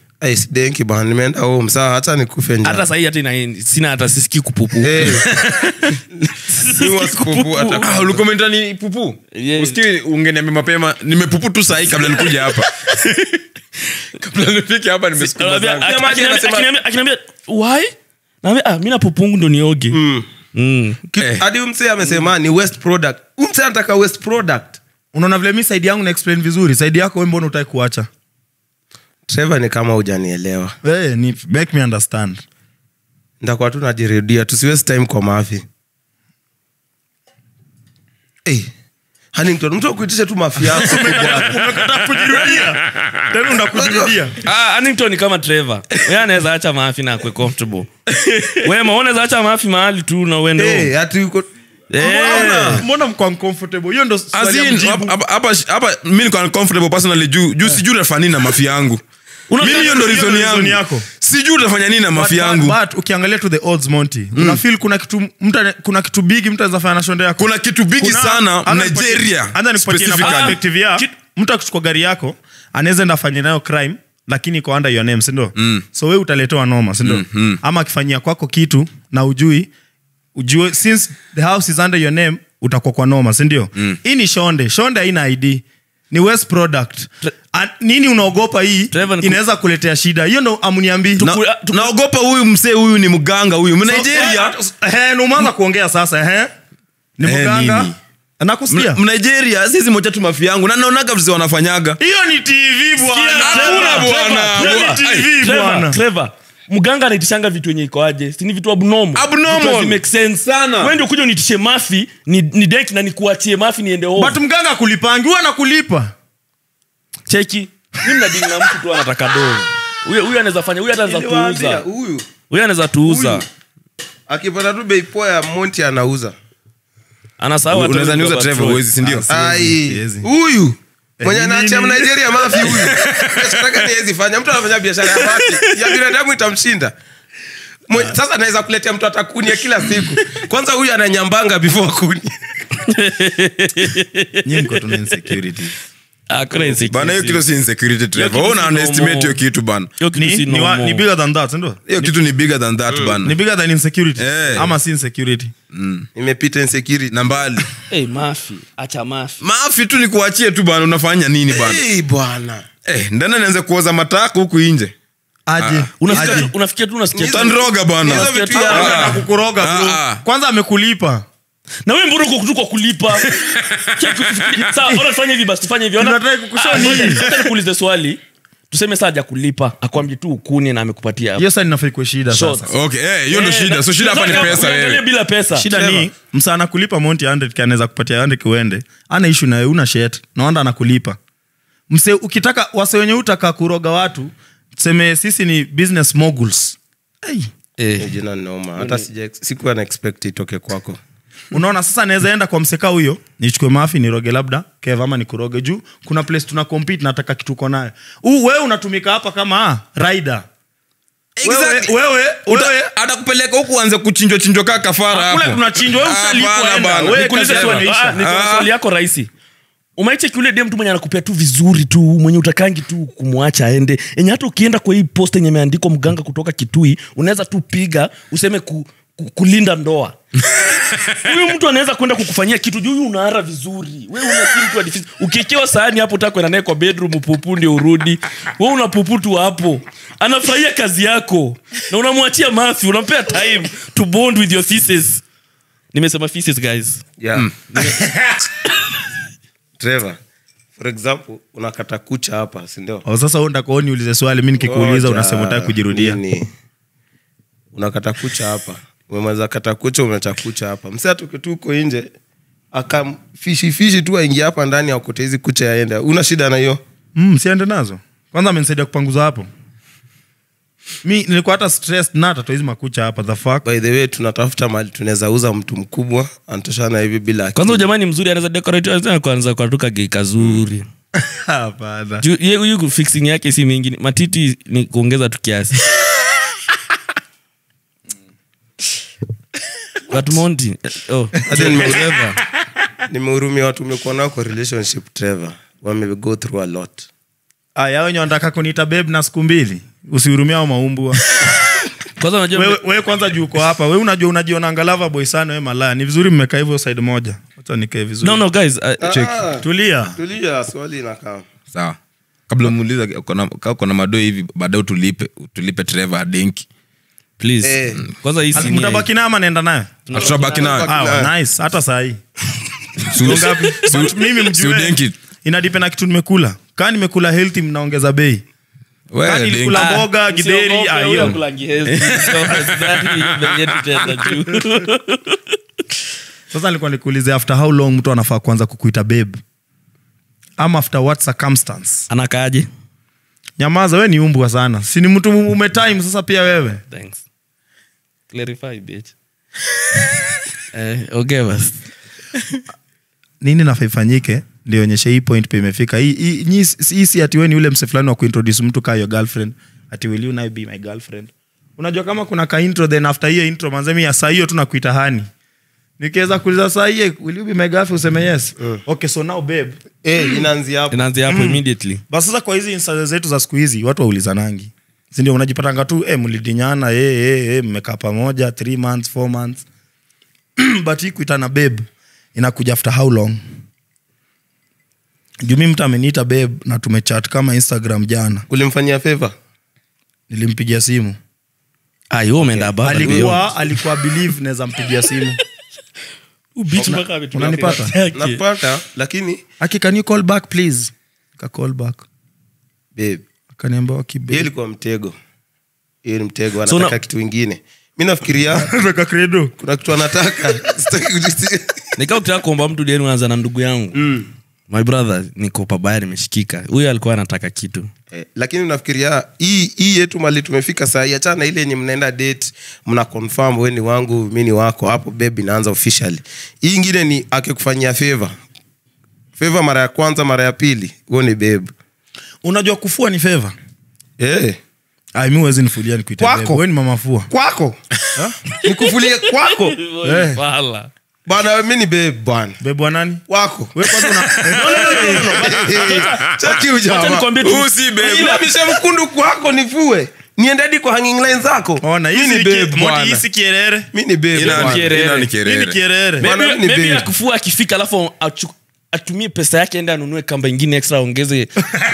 Denki bana nimeenda home. Sawa hata nikufe njaa. hata sahii hata ina- sina hata sisiki kupupu. Eh. Ah, ulikuwa umeenda ni pupu? Yeah. usikii ungeniambia mapema nimepupu tu sahii kabla nikuja hapa. Kabla nifike hapa why? Naambia ah mi na pupungu ndo nioge. Mm. Ki- hadi huyu msee amesema ni west product. Anataka west product unaona vile mi saidi yangu na explain vizuri. Saidi yako we mbona utaki kuacha? Trevor ni kama hujanielewa. Hey, ni make me understand. Ndakuwa tu najirudia. Tusiwezi time kwa mafi hey. Huntington, mtu akuitisha tu mafi yako. Tena unakujirudia. Ah, ni kama Trevor. Wewe anaweza acha mafi na akwe comfortable. Wema unaweza acha mafi mahali tu na uende. Hey, ati uko Mbona- mbona mko uncomfortable? Hiyo ndo hapa- hapa- hapa hapa mi niko uncomfortable personally juu juu sijui utafanya nini na mafi yangu. Mimi hiyo ndo hiyo ndo reason reason yangu. yako. sijui utafanya nini na mafi yangu. but ukiangalia to the odds monty una feel kuna kitu mtu kuna kitu bigi mtu anaweza fanya na shonde yako. Kuna kitu bigi Kuna- sana nigeria hata nipatie na perspective ya mtu akichukua gari yako anaweza enda afanye nayo crime lakini iko under your name sindo mm. so we utaletewa noma sindo mm, mm. ama akifanyia kwako kitu na ujui ujue since the house is under your name utakuwa kwa noma sindio mm. hii ni shonde. Shonde haina id ni west product. A, nini unaogopa hii? Inaweza kuletea shida. Hiyo ndo amniambii Na- naogopa huyu msee huyu ni mganga huyu. Mnigeria umeanza kuongea sasa he? ni he, mganga? nini? nakusikia. Mnigeria sisi moja tu mafi yangu. Na naonaga vile wanafanyaga. Hiyo ni tv bwana Mganga anaitishanga vitu yenye ikoaje sini vitu abnormal? Abnormal. Vitu hazi make sense Sana. wewe ndio kuja unitishe mafi ni, ni na nikuachie mafi niende home. But mganga akulipangiwa cheki. Mi mnadili na mtu tu anataka doo huyo anaweza fanya huyu hata anaweza Niliwaambia, huyu. Anaweza tuuza. Akipata tu bei poa ya monti anauza. Sindio huyu mwenye nini? anaachia mnigeria mafi huyu. Biashara mtu anafanya biashara ya mafi. Ya binadamu itamshinda. Sasa naweza kuletea mtu atakunia kila siku. Kwanza huyu ananyambanga before kuni. Tuna Ah, insecurity. Bana hiyo kitu si insecurity trevor kitu una underestimate hiyo kitu bana. Ni, ni, wa, ni bigger than that ndio? Hiyo kitu ni bigger than that ni bana. Bigger than insecurity? Eh. ama si insecurity? Imepita insecurity na mbali. Eh, mafi acha mafi maafi tu nikuachie tu bana unafanya nini bana? Hey, bwana. Eh, ndana nianze kuoza matako huku inje. Aje. Unafikia Aje. unafikia tu unasikia tu- bana Hizo vitu Ah, ya- kukuroga bro. Ah, ah. kwanza amekulipa na we mbona uko kutu kwa kulipa? Cheki, sawa ona tufanye hivi basi tufanye hivi. Ona Ah, nikuulize swali tuseme saa jakulipa akwambie tu ukuni na amekupatia. Hiyo kuwa shida sasa. Okay eh, hiyo Eh, shida. So shida hapa ni pesa wewe. bila pesa. Shida ni msa anakulipa monti 100 anaweza kupatia 100 uende. Ana ishu nawe una shet anakulipa. Mse ukitaka wase wenye utaka kuroga watu tuseme sisi ni business moguls. Hey. Ni jina noma. Hata sikuwa na expect itoke kwako unaona sasa naweza enda kwa mseka huyo nichukue mafi niroge labda kev ama nikuroge juu. Kuna place tuna compete nataka kitu uko nayo. Huu wewe unatumika hapa kama ah, rider. Exactly. wewe wewe wewe. atakupeleka huku uanze kuchinjwa chinjwa kaa kafara kule hapo. tunachinjwa wewe ushalipwa Hapana enda. wewe Nikuulize kazi yako swali. inaisha. Ah, Ah. yako rahisi. Umaicheki ule dem tu mwenye anakupea tu vizuri tu mwenye utakangi tu kumwacha aende. Enye hata ukienda kwa hii post yenye imeandikwa mganga kutoka kitui unaweza tu piga useme ku, kulinda ndoa. Huyu mtu anaweza kwenda kukufanyia kitu juu huyu unaara vizuri. Ukiekewa sahani hapo utakwenda naye kwa bedroom pupu ndio urudi. We una pupu tu hapo. Anafurahia kazi yako. Na unamwachia mafi unampea time to bond with your thesis. Nimesema thesis guys. Yeah. mm. Trevor, for example unakata kucha hapa sindio Oh, sasa wewe unataka niulize swali mi nikikuuliza unasema utaki kujirudia. Nini? unakata kucha hapa umemaliza kata kucha umeacha kucha hapa. Msi atuketu uko nje akafishifishi tu aingia hapa ndani akote hizi kucha yaenda una shida na hiyo? Mm, siende nazo. Kwanza amenisaidia kupanguza hapo. Mi nilikuwa hata stressed na tatoizi makucha hapa the fuck. By the way tunatafuta mali tunaweza uza mtu mkubwa anatoshana hivi bila kwanza ujamani mzuri anaweza decorate anaweza kwanza kwatuka gei kazuri. Hapana. Fixing yake si mingi. Matiti ni kuongeza tu kiasi Watmonti, oh, nimehurumia watu umekuwa nao kwa relationship Trevor. Wamego through a lot. Aya wenye wanataka kuniita beb na siku mbili usihurumia ao maumbwa. Kwanza unajua wewe kwanza juu uko hapa. We unajua unajiona angalava boy sana we malaya. Ni vizuri mmekaa hivyo side moja. Wacha nikae vizuri. No no guys uh, Ah, tulia. Tulia swali inakaa sawa. Kabla muuliza kuna kona madoo hivi baadaye utulipe tulipe trevor adenki mtabaki nayo ama nayo? Tutabaki nayo. Ah, hata mjue. udenki kitu nimekula. Kaa nimekula healthy mnaongeza bei. We, Kani ding. ilikula mboga gidheri ah, juu. sasa nilikuwa nikuulize after how long mtu anafaa kuanza kukuita babe? Ama after what circumstance? Anakaaje? Nyamaza we ni umbwa sana. Si ni mtu umetime sasa pia wewe? Thanks. Clarify, bitch. Eh, okay, bas. Nini nafaa ifanyike ndio hii point pa imefika. Hii- hii si ati we ni ule mse fulani wa kuintroduce mtu kaa your girlfriend. Ati will you now be my girlfriend? Unajua kama kuna ka intro then after hiyo intro manzemi ya saa hiyo tu nakuita hani nikiweza kuuliza saa hiye will you be my girlfriend? Useme yes. Okay so now babe. Hey, inaanzia hapo. Inaanzia hapo immediately. Basi sasa kwa hizi insta zetu za siku hizi watu waulizanangi sindio unajipatanga tu eh, mlidinyana eh, eh, eh, mmekaa pamoja three months four months. But hii kuitana babe inakuja after how long? Jumi mtu ameniita beb na tumechat kama instagram jana. Ulimfanyia favor? Nilimpigia simu. Ah, umeenda alikuwa alikuwa believe naweza mpigia simu. Unanipata? nakupata lakini aki can you call back please? Ka call back. Babe akaniambia "Okay, hiyo ilikuwa mtego. Hiyo ni mtego anataka So na- kitu ingine mi nafikiria kuna kitu anataka. Sitaki nikaa ukitaka kuomba mtu deni unaanza na ndugu yangu. Mm. my brother niko pabaya nimeshikika. Huyo alikuwa anataka kitu. Eh, lakini nafikiria hii hii yetu mali tumefika saa hii achana ile yenye mnaenda date mna confirm we ni wangu mi ni wako hapo bebi inaanza officially. Hii ingine ni akikufanyia favor. Favor mara ya kwanza mara ya pili huo ni babe unajua kufua ni feva eh mi wezi nifulia nikuite Kwako? ni mama kwako nikufulie kwako Eh. Fala. bana mi ni babe bwana bebu nani wako mkundu kwako nifue niendedi kwa hanging line zako kierere mi ni. Kierere. akifika alafu atumie pesa yake ende anunue kamba ingine extra ongeze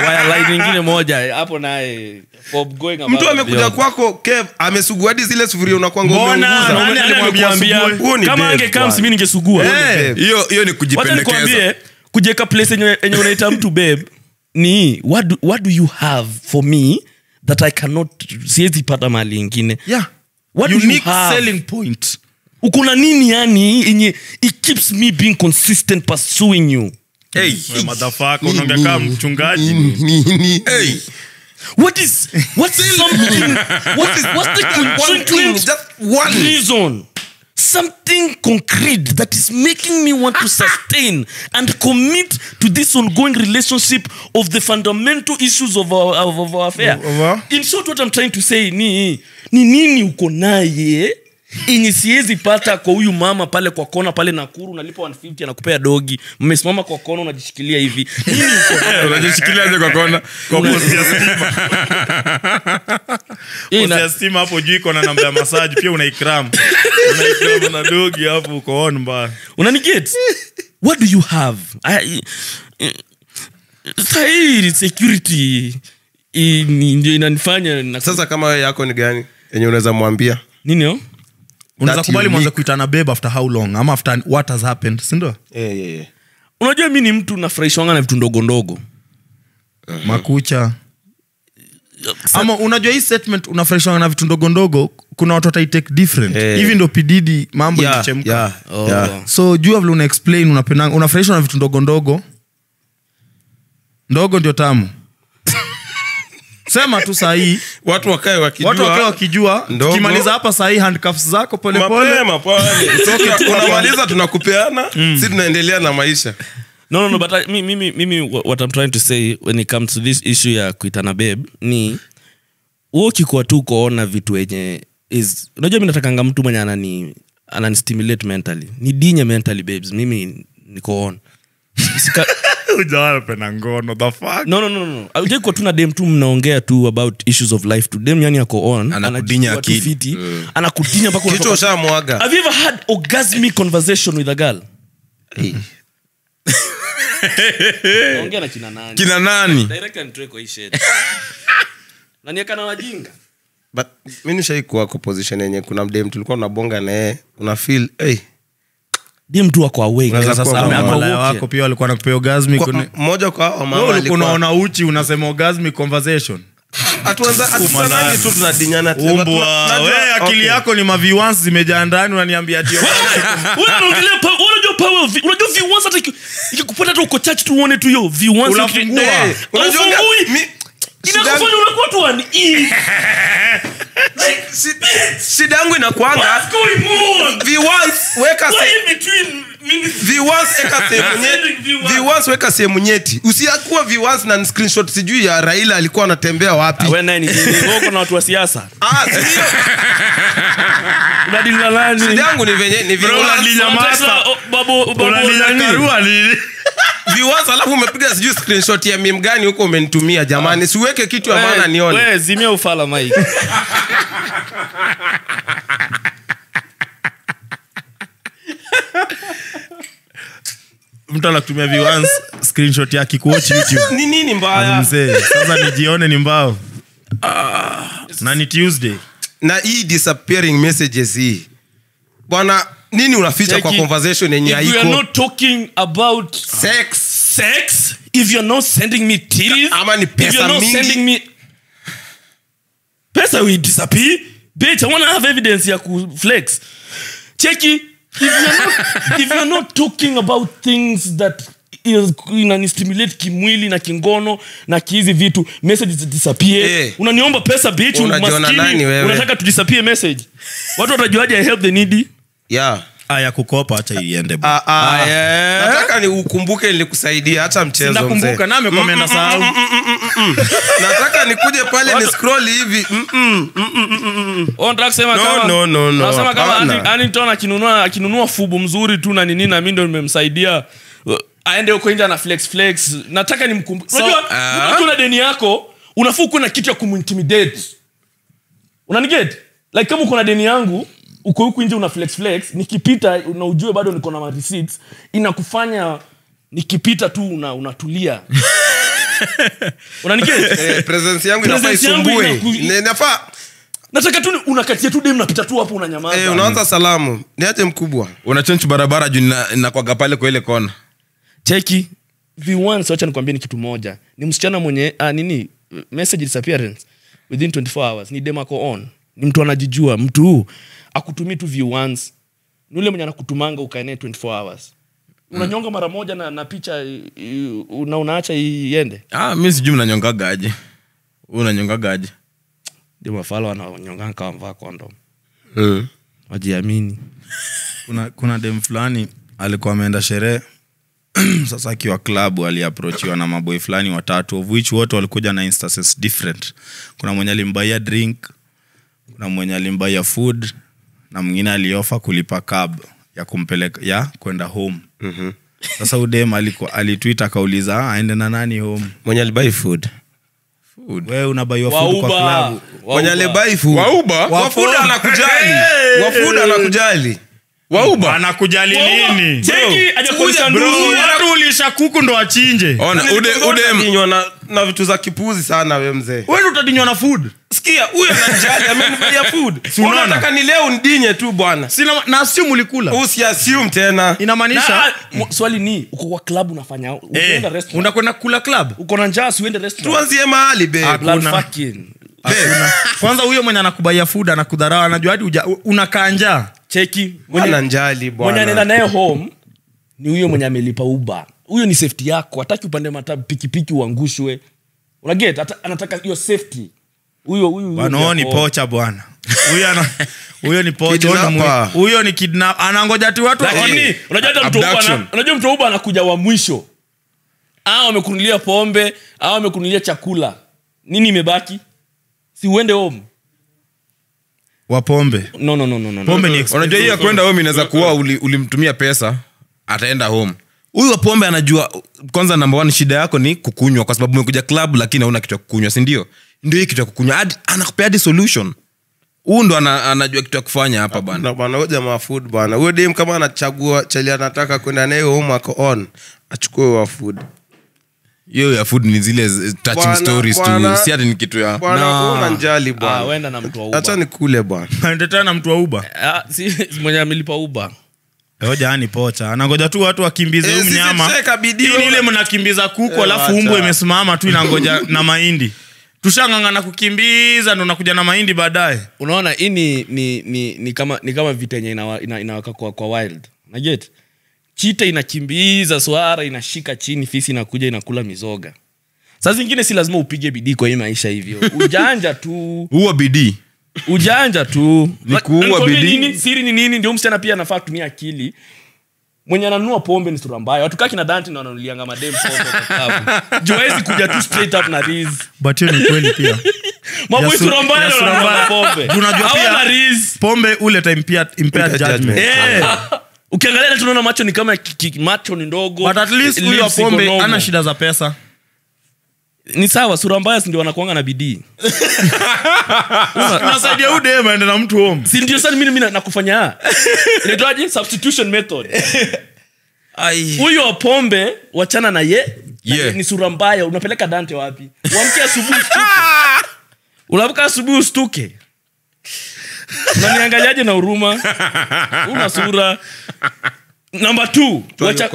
wire line ingine moja hapo naye mtu amekuja kwako kev amesugua hadi zile sufuria unakwanga Mbona? umeunguza. Nani Nani alimwambia alikwambia? asubuhi? Huo ni kama babe, angekams mi ningesugua Eh. hiyo hiyo ni kujipendekeza kujeka place enye unaita mtu beb ni what do, what do you have for me that i cannot siwezi pata mali ingine yeah What do you unique have? selling point uko na nini yani yenye it keeps me being consistent pursuing you? Hey. madhafaka unaongea kama mchungaji. Hey. what is what's something what is what's the constituent reason? Something concrete that is making me want to sustain and commit to this ongoing relationship of the fundamental issues of our, of, of our affair. Over. in short what i'm trying to say ni ni nini uko naye enye siwezi pata kwa huyu mama pale kwa kona pale nakuru unalipa 150 anakupea dogi. Mmesimama kwa kona unajishikilia hivi. Unajishikiliaje kwa kona? Kwa posi ya stima. Ya stima hapo juu iko na namba ya masaji pia una ikram. Una ikram na dogi hapo uko on mbaya unaniget what do you have? I- sahii security. Ni- ndio inanifanya sasa kama wewe yako ni gani? Yenye unaweza mwambia? Nini yo? Unaweza kubali mwanza kuitana babe after how long? Ama after what has happened sindo yeah, yeah, yeah. unajua mi ni mtu nafurahishwanga na vitu ndogo ndogo. Makucha. Ama unajua hii statement unafurahishwanga na vitu ndogo ndogo kuna watu wataitake different. Hivi hey. ndo pididi mambo Yeah, ichemka yeah, Oh. yeah. so jua vile una explain unapendanga unafurahishwa na vitu ndogo ndogo. Ndogo ndio tamu sema tu sahii. Watu wakae wakijua. Watu wakijua. Ndogo. hapa sahii handcuffs zako polepoleunamaliza tunakupeana. Mm. tunakupeana si tunaendelea na maisha. No, no, no, but I, mi- mimi, mimi what i'm trying to say when it comes to this issue ya kuitana babe ni huo ukikuwa tu kuona vitu wenye is unajua mi natakanga mtu mwenye anani ananistimulate mentally. Ni dinye mentally babes. Mimi niko on ngono the fuck? No no no no. Aujaikuwa tu na dem tu mnaongea tu about issues of life tu. Dem yani ako on Anakudinya anajua tu anakudinya mpaka kichwa ushamwaga have you ever had orgasmic conversation with a girl? Eh. ongea na kina nani? Kina nani? Director nitoe hii shit. Nanieka wajinga. But mi nishaikuwa kwa position yenye kuna mdem tulikuwa unabonga naye una feel hey, di mtu wako awake. Unaweza Sasa kuwa ame- mama. ako malaya woke. wako pia walikuwa nakupea kwa unaona uchi unasema orgasmic conversation akili yako ni maviwans zimejaa ndani unaniambia unajua hata ikikupata hata uko church tuone tu hiyo. Unajua Haufungui. shida inakufanya yangu- unakuwa tu an shida yangu inakwanga what's going on? Viewers, weka sehemu nyeti. Usiakuwa viewers na screenshot sijui ya raila alikuwa anatembea wapi. Na watu wa siasa? Ah, shida yangu ni venye ni viewers alafu umepiga sijui screenshot ya mim gani huko umenitumia jamani? Siweke kitu ya maana Wewe- nione. wewe zimia ufala mike. Mtu anakutumia viewers screenshot ya kikuochi youtube. Ni nini mbaya? Mzee. Sasa nijione ni mbao. Na ni tuesday. Na hii disappearing messages hii. Bwana nini unaficha kwa conversation yenye haiko we are not talking about sex. sex if you're not sending me titties Ama ni if you're not mingi. sending me pesa will disappear. Bitch i want to have evidence ya ku flex. Cheki if you're not, if you're not talking about things that is- inanistimulate kimwili na kingono na kihizi vitu message disappear. Hey. unaniomba pesa bitch unamaskini unataka tudisappear message. Watu watajuaje i help the needy yeah. aya kukopa hata iende bwana. ah, ah. nataka ni ukumbuke nilikusaidia hata mchezo nakumbuka mzee. na amekomenda sahau nataka nikuje pale ni scroll hivi mm, mm, mm, mm, mm, mm. Oh, nataka kama- no, no, no, Nasema kama hapana. Andy- Anington akinunua akinunua fubu mzuri tu na nini na mi ndo nimemsaidia uh, aende huko nje ana flex flex nataka nimkumbuke unajua ah. mtu akiwa na deni yako unafuu kuwe na kitu ya kumintimidate unanigeti like kama uko na deni yangu uko huku nje una flex flex nikipita na ujue bado niko na ma receipts inakufanya nikipita tu una, unatulia. Unaniget Eh, presence yangu inafaa isumbue. inafaa nataka tu ni- unakatia tu dem napita tu hapo unanyamaza. Eh, unaanza salamu. Niache mkubwa? Unachenchi barabara juu na- nakwaga pale kwa ile kona. Cheki v1 wacha nikwambie ni kitu moja. Ni msichana mwenye ah, nini message disappearance within 24 hours. Ni demako on. Ni mtu anajijua. Mtu huu akutumii tu v1 ni ule mwenye anakutumanga ukaenee 24 hours. Unanyonga mara moja na, na picha na unaacha iende? Ah, mi sijui mnanyongagaje unanyongagaje mafalo wananyonganga kama mvaa kondom mm. wajiamini. Kuna, kuna dem fulani alikuwa ameenda sherehe. Sasa akiwa klabu aliaprochiwa na maboi fulani watatu of which wote walikuja na instances different. Kuna mwenye alimbaia drink kuna mwenye alimbaia food na mwingine aliofa kulipa cab ya kumpeleka ya kwenda home. Mm-hmm. sasa udem alikuwa alitwit akauliza "Ah, aende na nani home? Mwenye alibai food. Wewe unabaiwa food kwa klabu mwenye alibai food. Wafuda anakujali. Wafuda anakujali anakujali nini? Ulisha kuku ndo achinje. Ona ude, udem Unadinywa na, na vitu za kipuzi sana we mzee. Wewe utadinywa na food? Sikia huyo anajali amenibaia food. Unataka ni leo ndinye tu bwana. Sina na assume ulikula tena. Inamaanisha swali ni uko kwa klabu unafanya eh, restaurant? unakwenda kula club? Uko na njaa siuende restaurant? Tuanzie mahali be Hakuna. kwanza huyo mwenye anakubaia food anakudharau anajua hadi unakaa njaa cheki bwana. mwenye anaenda naye home ni huyo mwenye amelipa uba huyo ni safety yako hataki upande mata pikipiki uangushwe. Unaget Ata- anataka hiyo safety. Huyo ni pocha bwana huyo ni huyo ni Kidnapper. mwi- huyo ni kidnap anangoja tu watu unajua mtu anakuja wa mwisho. A wamekunulia pombe a wamekunulia chakula. Nini imebaki? Si uende home wa pombe. No no no no no. Pombe ni unajua hiyo hii kwenda home inaweza kuwa uli- ulimtumia pesa ataenda home. Huyu wapombe anajua kwanza namba one shida yako ni kukunywa kwa sababu umekuja club lakini hauna kitu ya kukunywa sindio ndio? Hii kitu ya kukunywa. Anakupea hadi solution. Huu ndo ana, anajua kitu ya kufanya hapa bana bana huyo jamaa food bana huyo dim kama anachagua cheli anataka kwenda naye home ako on achukue wa food hiyo ya food ni zile touching Bwana, stories tu. si ati ni kitu ya bwana Na. una njali ah, na mtu wa acha Uber nikule bwana. Anatetea na mtu wa uba ah, si mwenye amelipa uba hoja ni pocha. Anangoja tu watu wakimbize huu huyu mnyama. ile mnakimbiza kuku Eh, alafu umbo imesimama tu inangoja na mahindi. Tushangangana kukimbiza ndo nakuja na mahindi baadaye. Unaona hii ni, ni, ni, ni kama ni kama vita yenye inawaka ina, ina kwa, kwa wild. Najet chita inakimbiza swara inashika chini fisi inakuja inakula mizoga. Saa zingine si lazima upige bidii kwa hii maisha hivyo. Ujanja tu. Huwa bidii. Ujanja tu. Nikuua bidii. nini? siri ni nini? Ndio msichana pia anafaa kutumia akili. Mwenye ananunua pombe ni sura mbaya. Watu kaki na danti na wananulianga madem pombe kwa klabu. Juu kuja tu straight up na riz. But hiyo ni kweli pia. Mambo sura mbaya Tunajua pia- pombe ule time impaired, impaired judgment. judgment. Ukiangalia tunaona macho ni kama ki- ki- macho ni ndogo. But at least huyo pombe ana shida za pesa. Ni sawa sura mbaya sindio wanakuanga na bidii? Unasaidia huyu na mtu home. Si ndio sasa mimi nakufanya? Inaitwaje substitution method. Huyo pombe wachana na ye na Yeah. ni sura mbaya. Unapeleka dante wapi? Wamke asubuhi ustuke. Unaamka asubuhi ustuke unaniangaliaje na huruma? Una sura. Namba t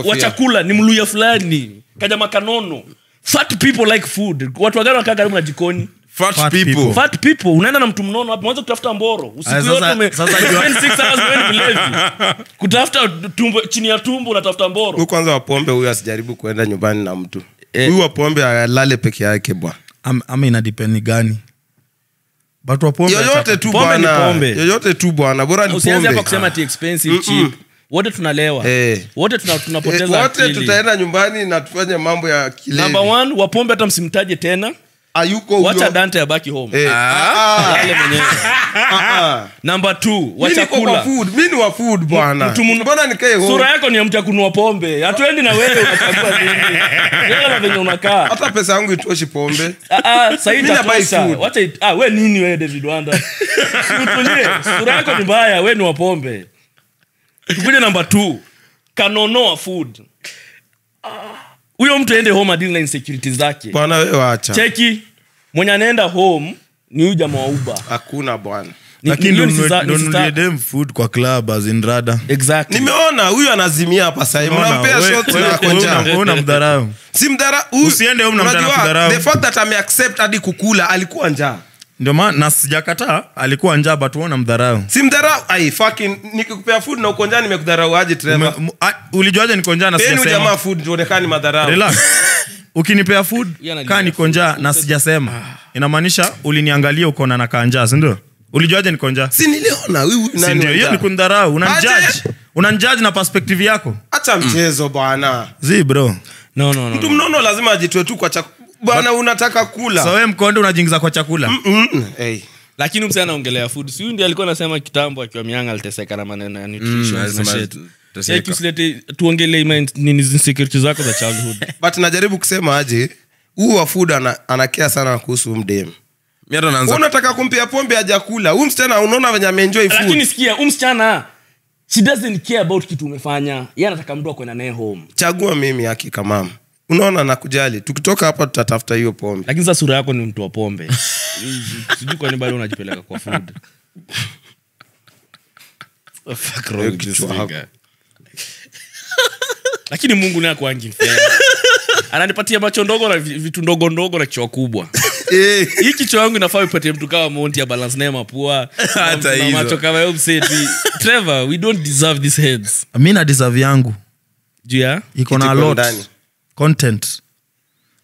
wachakula ni mluya fulani. Kajama kanono fat people like food. Watu wagani wakaa karibu na jikoni? Fat, Fat people. people. fat people. Unaenda na mtu mnono hapo. Mwanza kutafuta mboro. Usiku yote ume- kutafuta tumbo chini ya tumbo unatafuta mboro. Huyu kwanza wapombe huyu asijaribu kuenda nyumbani na mtu. Eh. wapombe alale peke yake bwa. Ama gani yoyote tu bwana. pombe. yoyote tu bwana. Bora ni usianze hapa pombe kusema ti expensive cheap. Wote tunalewa. Eh. wote tuna, Eh, tunapoteza wote tutaenda nyumbani na tufanye mambo ya number one wapombe hata msimtaje tena ayuko wacha dante abaki home. Eh, ah, mwenyewe. Ah, ah. wa food bwana. Mbona nikae home? sura yako ni mtu kunua pombe. Hatuendi na wewe unachagua nini. Wewe na venye unakaa. Hata pesa yangu itoshi pombe. Ah, ah, sahi Mimi na buy itatosha. Wacha it- ah, we nini wewe david wanda? Utulie. Sura yako ni mbaya we ni wapombe tukuje namba kanonoa food huyo mtu aende home adili na insecurity zake bwana we wacha cheki mwenye anaenda home ni huyu jamaa wa uba hakuna bwana lakini donulie dem food kwa club azinrada exactly nimeona huyu anazimia hapa sahi mnampea mdharau si unajua, the fact that ameaccept hadi kukula alikuwa njaa ndio maana na sijakataa alikuwa njaa but una mdharau si mdharau? Ai fucking nikikupea food na uko njaa nimekudharau aje Trevor? Ume- mu- a- ulijuaje niko njaa na peni sijasema? jamaa food tuonekani madharau. Relax. Ukinipea food kaa niko njaa na sijasema. Inamaanisha uliniangalia ukona na nakaa njaa sindio ulijuaje niko njaa? Si niliona wa hiyo ni kundharau. Unanjaji unanjaji na perspective yako. Acha mchezo bwana. Zi bro. No, no, no, mtu mnono lazima ajitoe tu kwa chak bwana unataka kula. So we mkonde unajiingiza kwa chakula? Mm, hey. lakini mse anaongelea food. Siu ndi alikuwa anasema kitambo akiwa mianga aliteseka na maneno ya nutrition na alisema shit. teseka. Cheki usilete tuongelee ima- insecurity zako za childhood. But najaribu kusema aje huu wa food ana, anakea sana kuhusu mdem. Unataka kumpia pombe ajakula huu msichana unaona venye ameenjoy lakini sikia huu msichana she doesn't care about kitu umefanya. Ye anataka mtu akwenda naye home. Chagua mimi haki kamama unaona nakujali. Tukitoka hapa tutatafuta hiyo pombe. Lakini sasa sura yako ni mtu wa pombe. Sijui kwani bado unajipeleka kwa food. Lakini mungu naye akuangi fair. ananipatia macho ndogo na vitu ndogo ndogo na kichwa kubwa. Eh, hii kichwa yangu inafaa ipatie mtu kama monti ya balance naye mapua na macho kama yo mseti. Trevor we don't deserve these heads. Mi na deserve yangu. Juu ya? Iko na lot. ndani. Content.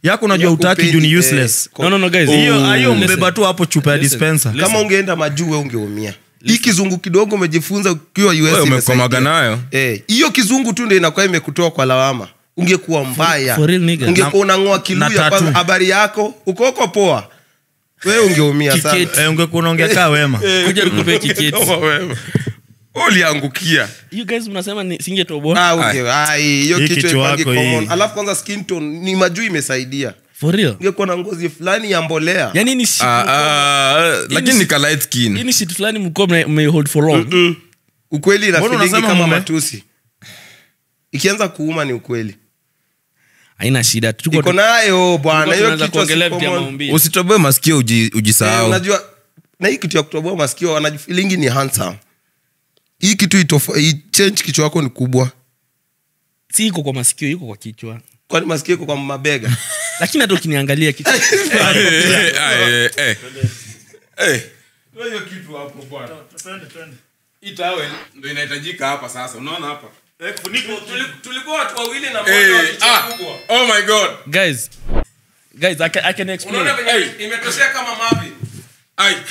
Yako unajua Ya utaki juu ni eh, useless. no, no, no, guys. hiyo hiyo mbeba tu hapo chupa ya Listen. dispenser. Kama ungeenda majuu we ungeumia. Hii kizungu kidogo umejifunza ukiwa umekomaga nayo. Eh, hiyo kizungu tu ndo inakuwa imekutoa kwa lawama. Ungekuwa mbaya. ungekuwa unang'oa na kiluya habari yako ukoko poa. Wewe ungeumia sana. Eh, ungekuwa unaongea kaa wema. Kuja nikupe kiketi. uliangukia. You guys mnasema ni singetoboa? Ah, kwanza skintone ni majuu imesaidia. For ungekuwa na ngozi fulani ya mbolea. Yani ni uh, Ah, ah, lakini ni kalight skin. ni shit fulani mlikuwa mmehold for long? Ukweli Mbona inafilingi unasema kama mume? matusi. Ikianza kuuma ni ukweli. Haina shida iko nayo bwana. Hiyo kichwa usitoboe masikio uji- Eh, ujisahau. unajua na hii kitu ya kutoboa masikio anajifilingi ni handsome hii kitu itofa- i- change kichwa yako ni kubwa. Si iko kwa masikio iko kwa kichwa. Kwani masikio iko kwa mabega? Lakini hata ukiniangalia kitu hiyo kitu hapo bwana. Hii towel ndo inahitajika hapa sasa unaona hapa? Tulikuwa watu wawili na Eh, ah, oh my god. Guys guys i can, I can explain. Unaona venye imetoshea kama mavi. Ai.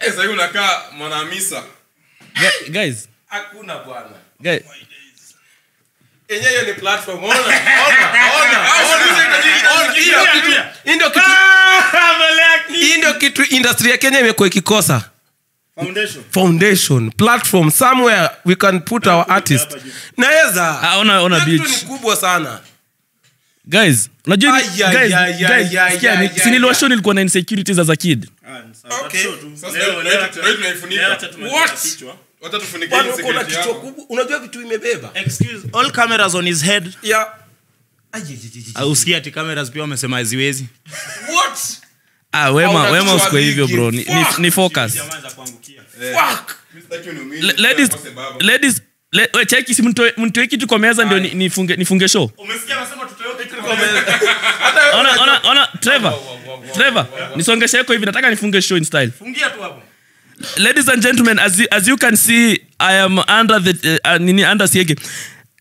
Eh, sasa hivi unakaa mwanamisa. Gu- guys. Hakuna bwana. Guys enyewe ni platform. Ona ona ona. Ona hii ndio kitu hii ndio kitu hii ndio kitu industry ya Kenya imekuwa ikikosa. Foundation. Platform. Somewhere we can put our artist naweza. Ah, ona ona beach. ni kubwa sana. Guys unajua nilikuwa na insecurities as a kid. Sasa ndio unajua vitu imebeba excuse all cameras on his head. Ya. Usikia ati cameras pia wamesema haziwezi. Ah wema usiko hivyo bro. Ni, ni, ni focus. Fuck. Sitaki uniumize, Le- ladies ladies le- we, cheki si mtoe mtoe kitu kwa meza ndio nifunge nifunge show. Ona ona ona Trevor. Trevor nisongeshe yako hivi nataka nifunge show in style ladies and gentlemen as you, as you can see i am under the uh, nini under siege.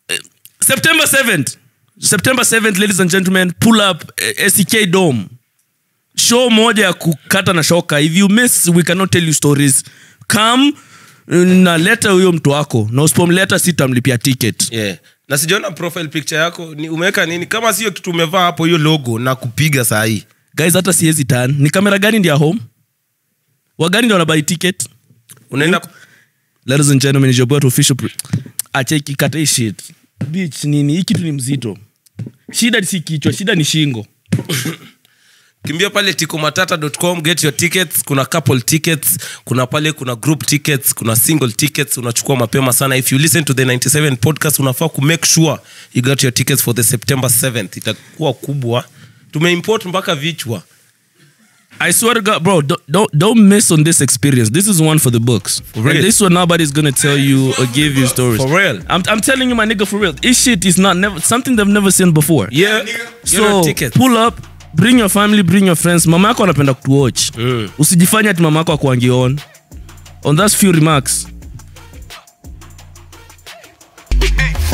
Uh, september 7th september 7th ladies and gentlemen pull up uh, sk dome. Show moja ya kukata na shoka. If you miss we cannot tell you stories. Come na leta huyo mtu wako. Na usipomleta sitamlipia ticket. Yeah. na sijaona profile picture yako. Ni umeweka nini? Kama sio kitu umevaa hapo hiyo logo na kupiga saa hii guys hata siwezi tan ni kamera gani ndia home wagani ndio wanabai ticket. Unaenda ladies and gentlemen is your boy official acheki kata hii shit. Bitch nini? Hii kitu ni mzito. Shida si kichwa shida ni shingo. Kimbia pale tikomatata.com get your tickets. Kuna couple tickets kuna pale kuna group tickets kuna single tickets unachukua mapema sana. If you listen to the 97 podcast unafaa ku make sure you got your tickets for the september 7th itakuwa kubwa. Tumeimport mpaka vichwa I swear to God, bro, don't, don't, don't miss on this experience. This is one for the books. For real. And this one nobody's gonna tell you or give you stories. For real. I'm, I'm telling you, my nigga, for real. This shit is not never something they've never seen before. Yeah. So pull up, bring your family, bring your friends. Mama yako anapenda kuwatch. Mm. Ati mama yako on. On that few remarks. Hey.